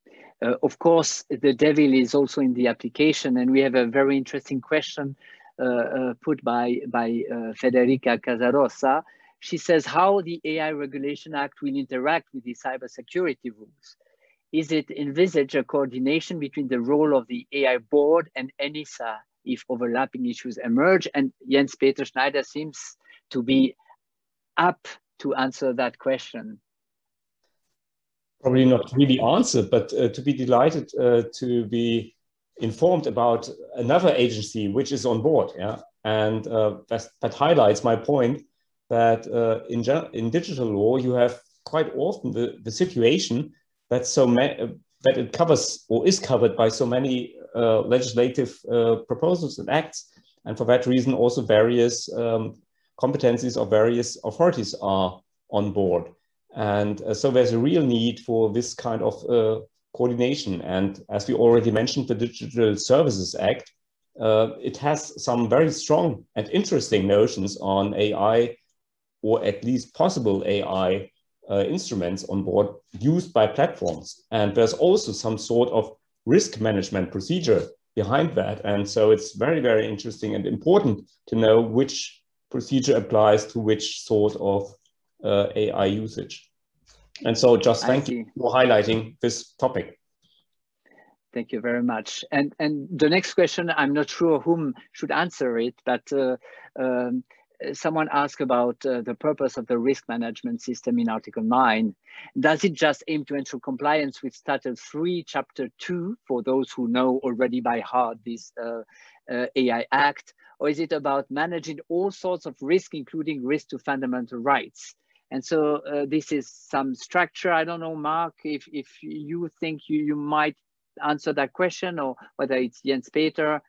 Uh, of course, the devil is also in the application, and we have a very interesting question uh, uh, put by, by uh, Federica Casarosa. She says how the AI Regulation Act will interact with the cybersecurity rules. Is it envisaged a coordination between the role of the AI board and ENISA if overlapping issues emerge? And Jens Peter Schneider seems to be up to answer that question probably not really answer, but uh, to be delighted uh, to be informed about another agency which is on board. Yeah, and uh, that, highlights my point that uh, in in digital law you have quite often the, the situation that so that it covers or is covered by so many uh, legislative uh, proposals and acts, and for that reason also various um, competencies of various authorities are on board. And uh, so there's a real need for this kind of uh, coordination. And as we already mentioned, the Digital Services Act, uh, it has some very strong and interesting notions on AI, or at least possible AI uh, instruments on board used by platforms. And there's also some sort of risk management procedure behind that. And so it's very, very interesting and important to know which procedure applies to which sort of uh, AI usage. And so just thank you for highlighting this topic. Thank you very much. And and the next question, I'm not sure whom should answer it, but uh, um, someone asked about uh, the purpose of the risk management system in Article 9. Does it just aim to ensure compliance with Title 3, Chapter 2, for those who know already by heart this uh, uh AI Act, or is it about managing all sorts of risk, including risk to fundamental rights? And so uh, this is some structure. I don't know, Marc, if, if you think you, you might answer that question or whether it's Jens Peter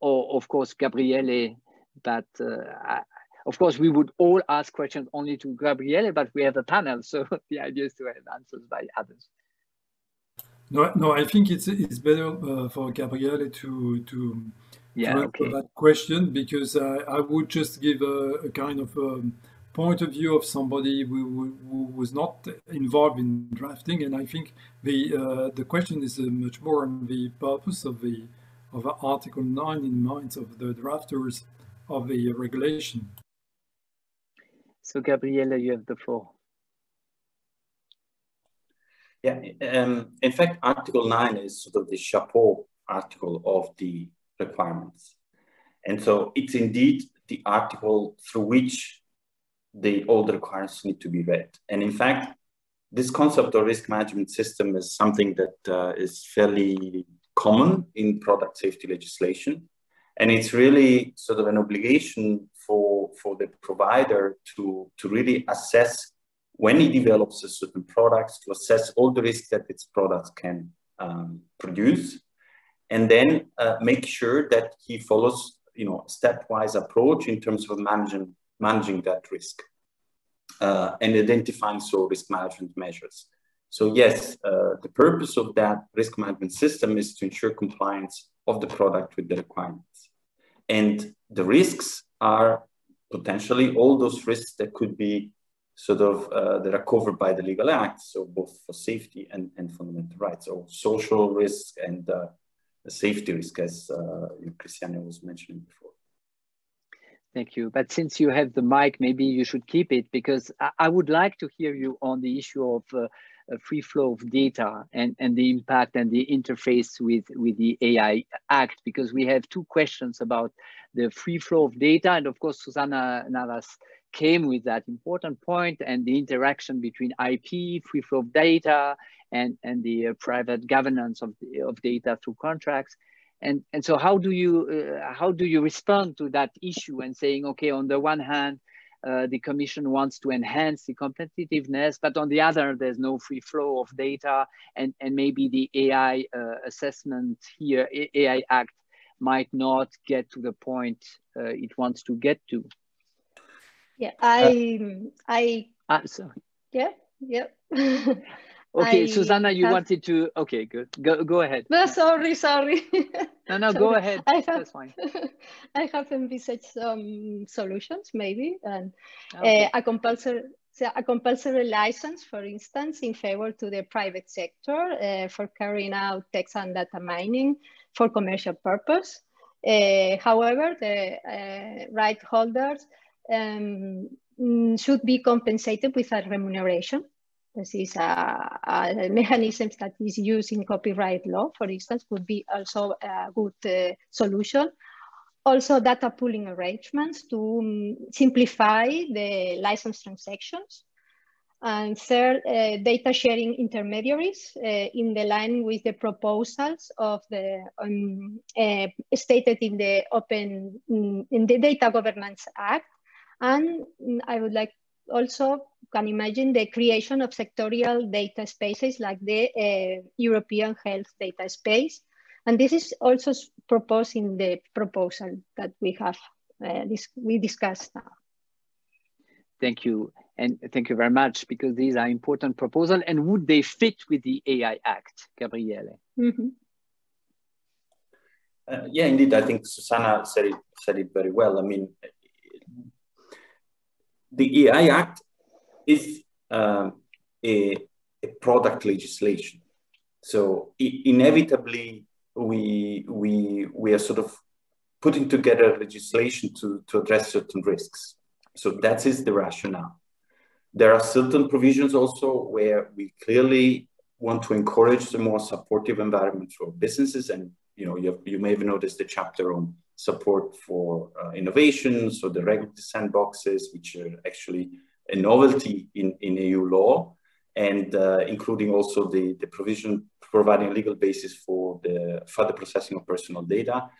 or of course Gabriele, but uh, I, of course we would all ask questions only to Gabriele, but we have a panel, so the idea is to have answers by others. No, no, I think it's it's better uh, for Gabriele to to, yeah, to okay. that question because uh, I would just give a, a kind of um, point of view of somebody who, who, was not involved in drafting. And I think the uh, the question is uh, much more on the purpose of the of Article 9 in minds of the drafters of the regulation. So Gabriele, you have the floor. Yeah, um, in fact, Article 9 is sort of the chapeau article of the requirements. And so it's indeed the article through which the the requirements need to be read. And in fact, this concept of risk management system is something that uh, is fairly common in product safety legislation. And it's really sort of an obligation for, for the provider to, to really assess when he develops a certain product, to assess all the risks that its products can um, produce, and then uh, make sure that he follows you know, stepwise approach in terms of managing managing that risk uh, and identifying so risk management measures. So yes, uh, the purpose of that risk management system is to ensure compliance of the product with the requirements. And the risks are potentially all those risks that could be sort of uh, that are covered by the legal act, so both for safety and, and fundamental rights, so social risk and uh, safety risk, as uh, Christiane was mentioning before. Thank you. But since you have the mic, maybe you should keep it because I, I would like to hear you on the issue of uh, free flow of data and, and the impact and the interface with, with the AI Act, because we have two questions about the free flow of data. And of course, Susana Navas came with that important point and the interaction between IP, free flow of data, and, and the uh, private governance of, of data through contracts. And, and so how do you uh, how do you respond to that issue and saying, okay, on the one hand, uh, the commission wants to enhance the competitiveness, but on the other, there's no free flow of data and, and maybe the AI uh, assessment here, AI Act might not get to the point uh, it wants to get to. Yeah, I, I, uh, sorry. yeah, yeah. Okay, I Susana, you have... wanted to. Okay, good. Go go ahead. No, sorry, sorry. no, no, sorry. go ahead. I have, That's fine. I have envisaged some solutions, maybe, and okay. uh, a compulsory. A compulsory license, for instance, in favor to the private sector uh, for carrying out text and data mining for commercial purpose. Uh, however, the uh, right holders um, should be compensated with a remuneration this is a, a, mechanism that is used in copyright law, for instance, would be also a good uh, solution. Also data pooling arrangements to um, simplify the license transactions. And third, uh, data sharing intermediaries uh, in the line with the proposals of the um, uh, stated in the open, mm, in the Data Governance Act. And mm, I would like also can imagine the creation of sectorial data spaces like the uh, European health data space. And this is also proposed in the proposal that we have, uh, this, we discussed now. Thank you. And thank you very much because these are important proposals and would they fit with the AI Act, Gabriele? Mm -hmm. uh, yeah, indeed. I think Susana said it, said it very well. I mean, the AI Act is um, a, a, product legislation. So inevitably, we, we, we are sort of putting together legislation to, to address certain risks. So that is the rationale. There are certain provisions also where we clearly want to encourage a more supportive environment for businesses. And you know, you, you may have noticed the chapter on support for uh, innovation, so the regulatory sandboxes, which are actually a novelty in, in EU law, and uh, including also the, the provision providing legal basis for the further processing of personal data.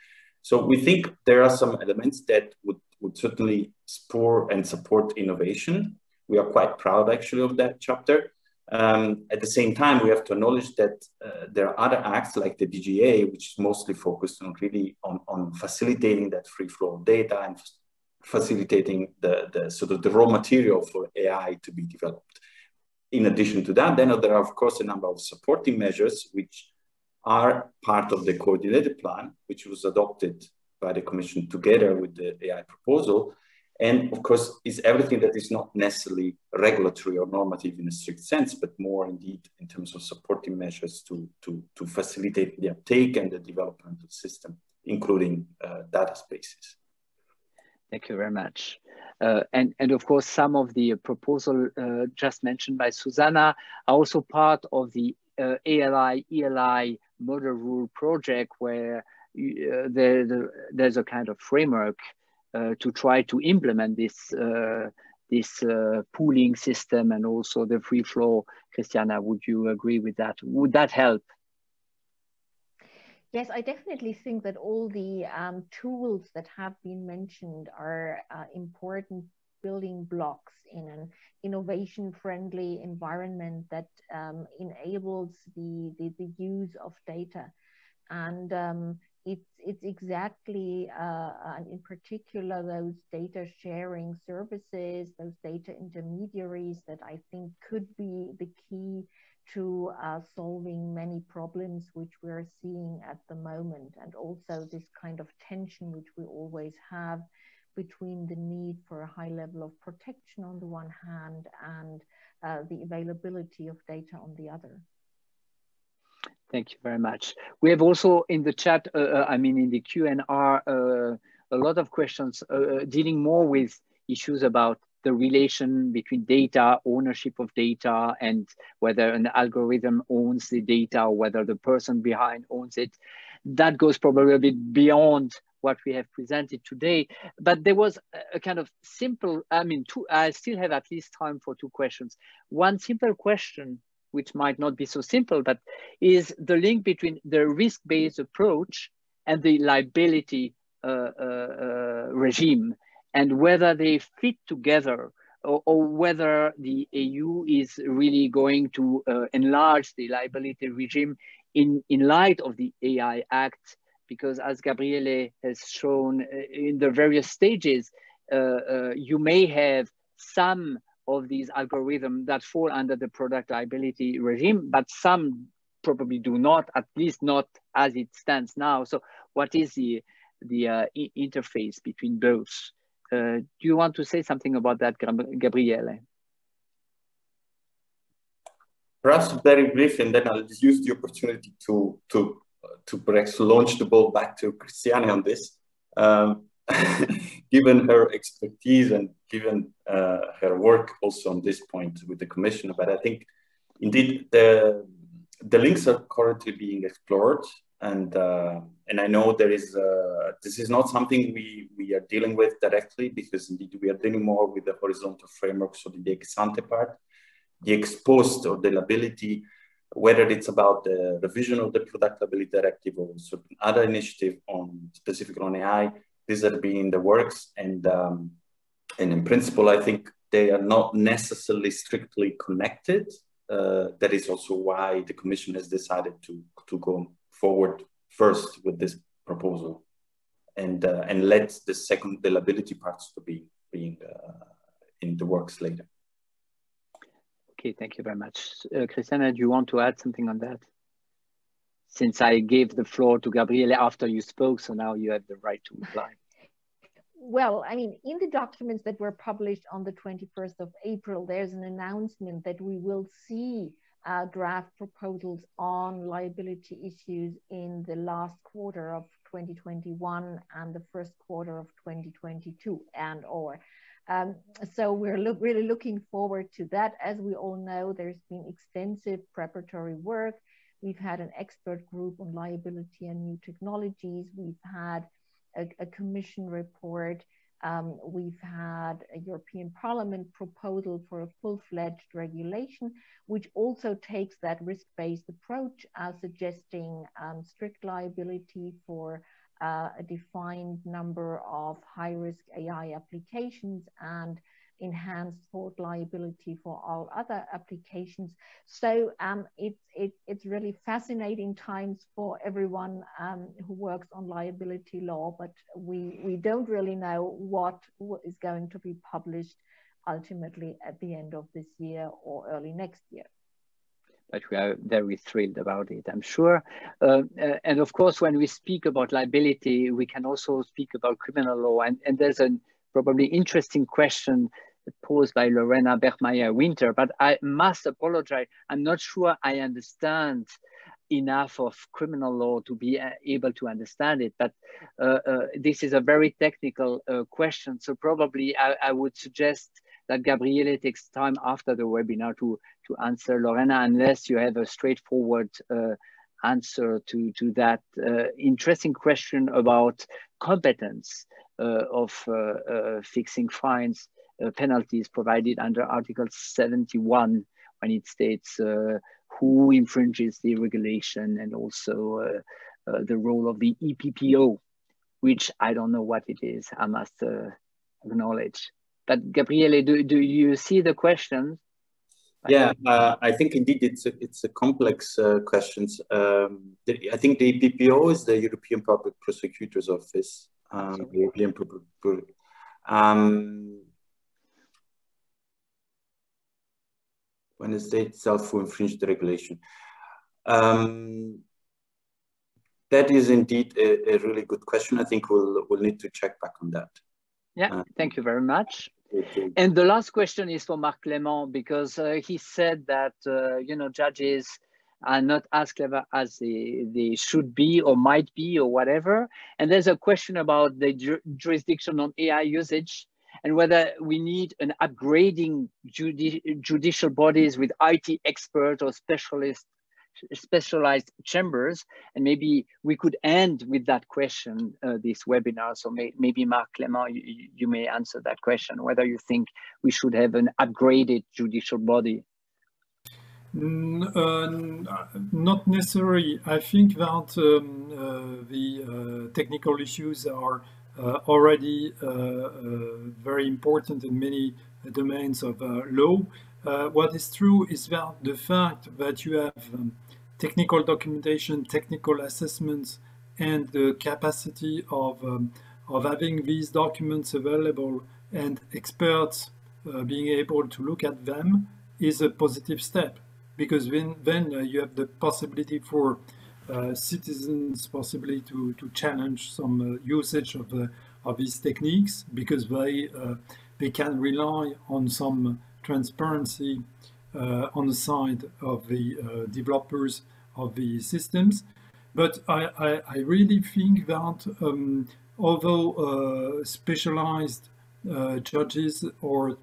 So we think there are some elements that would, would certainly spur and support innovation. We are quite proud actually of that chapter. Um, at the same time, we have to acknowledge that uh, there are other acts like the DGA, which is mostly focused on really on, on facilitating that free flow of data and facilitating the, the sort of the raw material for AI to be developed. In addition to that, then there are of course a number of supporting measures which are part of the coordinated plan, which was adopted by the Commission together with the AI proposal, and of course, is everything that is not necessarily regulatory or normative in a strict sense, but more indeed in terms of supporting measures to, to, to facilitate the uptake and the development of the system, including uh, data spaces. Thank you very much. Uh, and, and of course, some of the proposal uh, just mentioned by Susana are also part of the uh, ALI, ELI model rule project where uh, there, there's a kind of framework to try to implement this uh, this uh, pooling system and also the free flow. Christiane, would you agree with that? Would that help? Yes, I definitely think that all the um, tools that have been mentioned are uh, important building blocks in an innovation friendly environment that um, enables the, the, the, use of data. And um, it's it's exactly uh, and in particular those data sharing services those data intermediaries that i think could be the key to uh, solving many problems which we're seeing at the moment. And also this kind of tension which we always have between the need for a high level of protection on the one hand and uh, the availability of data on the other Thank you very much. We have also in the chat, uh, uh I mean in the Q&R, uh, a lot of questions uh, dealing more with issues about the relation between data, ownership of data, and whether an algorithm owns the data or whether the person behind owns it. That goes probably a bit beyond what we have presented today. But there was a kind of simple, I mean, two, I still have at least time for two questions. One simple question, which might not be so simple, but is the link between the risk-based approach and the liability uh, uh, uh, regime and whether they fit together or, or, whether the EU is really going to uh, enlarge the liability regime in, in light of the AI Act, because as Gabriele has shown uh, in the various stages, uh, uh, you may have some of these algorithms that fall under the product liability regime, but some probably do not, at least not as it stands now. So what is the, the uh, interface between both? Uh, do you want to say something about that, Gabriele? Perhaps very brief, and then I'll use the opportunity to to to perhaps launch the ball back to Christiane on this. Um, given her expertise and given uh, her work also on this point with the commission, but I think indeed the the links are currently being explored and uh, and I know there is uh, this is not something we we are dealing with directly because indeed we are dealing more with the horizontal framework, so the ex ante part, the ex post or the liability, whether it's about the revision of the product liability directive or certain other initiative on specific on AI, these are being in the works and um, and in principle I think they are not necessarily strictly connected. Uh, that is also why the Commission has decided to to go forward first with this proposal and uh, and let the second the liability parts to be being uh, in the works later. Okay, thank you very much. Uh, Christiane, do you want to add something on that? Since I gave the floor to Gabriele after you spoke, so now you have the right to reply. Well, I mean, in the documents that were published on the 21st of April, there's an announcement that we will see uh, draft proposals on liability issues in the last quarter of 2021 and the first quarter of 2022 and or. Um, so we're really looking forward to that. As we all know, there's been extensive preparatory work. We've had an expert group on liability and new technologies. We've had a, a commission report um, we've had a European Parliament proposal for a full-fledged regulation, which also takes that risk-based approach, uh, suggesting um, strict liability for uh, a defined number of high-risk AI applications and enhanced tort liability for all other applications. So um, it's it, it's really fascinating times for everyone um, who works on liability law, but we, we don't really know what, is going to be published ultimately at the end of this year or early next year but we are very thrilled about it, I'm sure. Uh, uh, and of course, when we speak about liability, we can also speak about criminal law. And, and there's a probably interesting question posed by Lorena Bergmeier Winter, but I must apologize. I'm not sure I understand enough of criminal law to be uh, able to understand it. But uh, uh, this is a very technical uh, question. So probably I, I, would suggest that Gabriele takes time after the webinar to, to answer Lorena, unless you have a straightforward uh, answer to, to that uh, interesting question about competence of fixing fines penalties provided under Article 71 when it states uh, who infringes the regulation and also uh, the role of the EPPO, which I don't know what it is, I must acknowledge. But Gabriele, do, do you see the question? Yeah, uh, I think indeed it's a, it's a complex uh, question. Um, I think the EPPO is the European Public Prosecutor's Office. Um, European um, when the state itself will infringe the regulation. Um, that is indeed a, a, really good question. I think we'll, we'll need to check back on that. Yeah, uh, thank you very much. And the last question is for Marc Clément because uh, he said that, uh, you know, judges are not as clever as they, they should be or might be or whatever. And there's a question about the ju jurisdiction on AI usage and whether we need an upgrading judi judicial bodies with IT expert or specialist specialized chambers. And maybe we could end with that question uh, this webinar. So may, maybe Marc Clément you, you, may answer that question whether you think we should have an upgraded judicial body. Uh, not necessarily. I think that um, uh, the uh, technical issues are uh, already uh, uh, very important in many domains of law. what is true is that the fact that you have um, technical documentation, technical assessments, and the capacity of, um, of having these documents available and experts uh, being able to look at them is a positive step because then, then uh, you have the possibility for uh, citizens possibly to, to challenge some uh, usage of, the, of these techniques because they, uh, they can rely on some transparency uh, on the side of the uh, developers of the systems. But I, I, I really think that um, although specialized judges or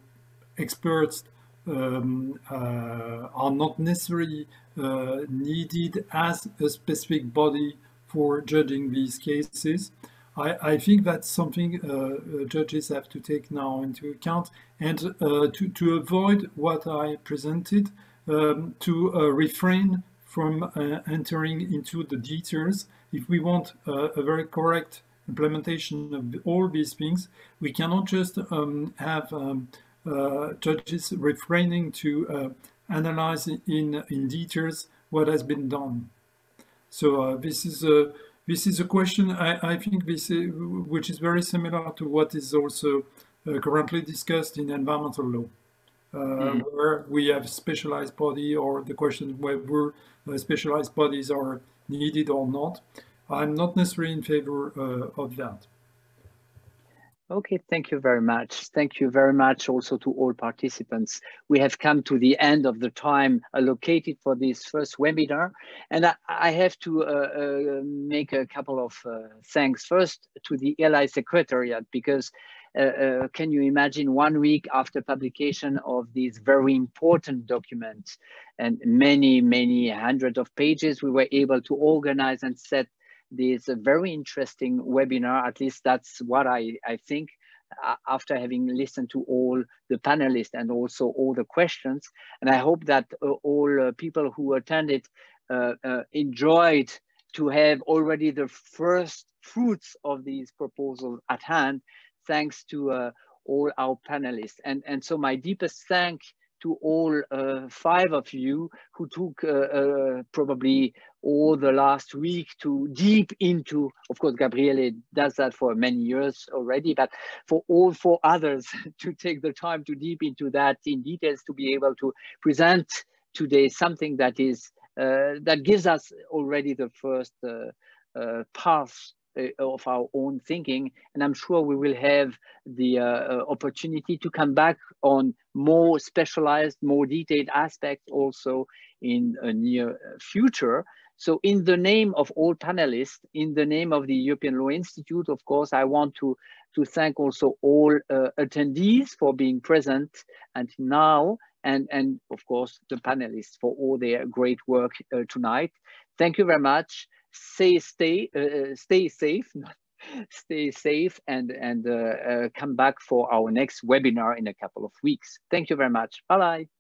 experts um, uh, are not necessarily uh, needed as a specific body for judging these cases. I, I think that's something uh, judges have to take now into account and to, to avoid what I presented, um, to refrain from uh, entering into the details. If we want uh, a very correct implementation of all these things, we cannot just um, have um, judges refraining to uh, analyze in, in details what has been done. So uh, this is a this is a question I, I think this is, which is very similar to what is also uh, currently discussed in environmental law, uh, mm. where we have specialized body or the question whether uh, specialized bodies are needed or not. I'm not necessarily in favor of that. Okay, thank you very much. Thank you very much also to all participants. We have come to the end of the time allocated for this first webinar. And I, I have to uh, uh, make a couple of uh, thanks. First to the ELI Secretariat, because uh, uh, can you imagine one week after publication of these very important documents and many, many hundreds of pages, we were able to organize and set this a very interesting webinar. At least that's what I, I think after having listened to all the panelists and also all the questions. And I hope that uh, all uh, people who attended uh, uh, enjoyed to have already the first fruits of these proposals at hand, thanks to uh, all our panelists. And, and so my deepest thank to all uh, five of you who took uh, uh, probably all the last week to deep into, of course, Gabriele does that for many years already, but for all four others to take the time to deep into that in details to be able to present today something that is, uh, that gives us already the first uh, uh, path uh, of our own thinking. And I'm sure we will have the uh, uh, opportunity to come back on more specialized, more detailed aspects also in a near future. So in the name of all panelists, in the name of the European Law Institute, of course, I want to, to thank also all uh, attendees for being present and now, and, and of course, the panelists for all their great work uh, tonight. Thank you very much. Say stay uh, uh stay safe stay safe and and uh, uh, come back for our next webinar in a couple of weeks. Thank you very much. Bye bye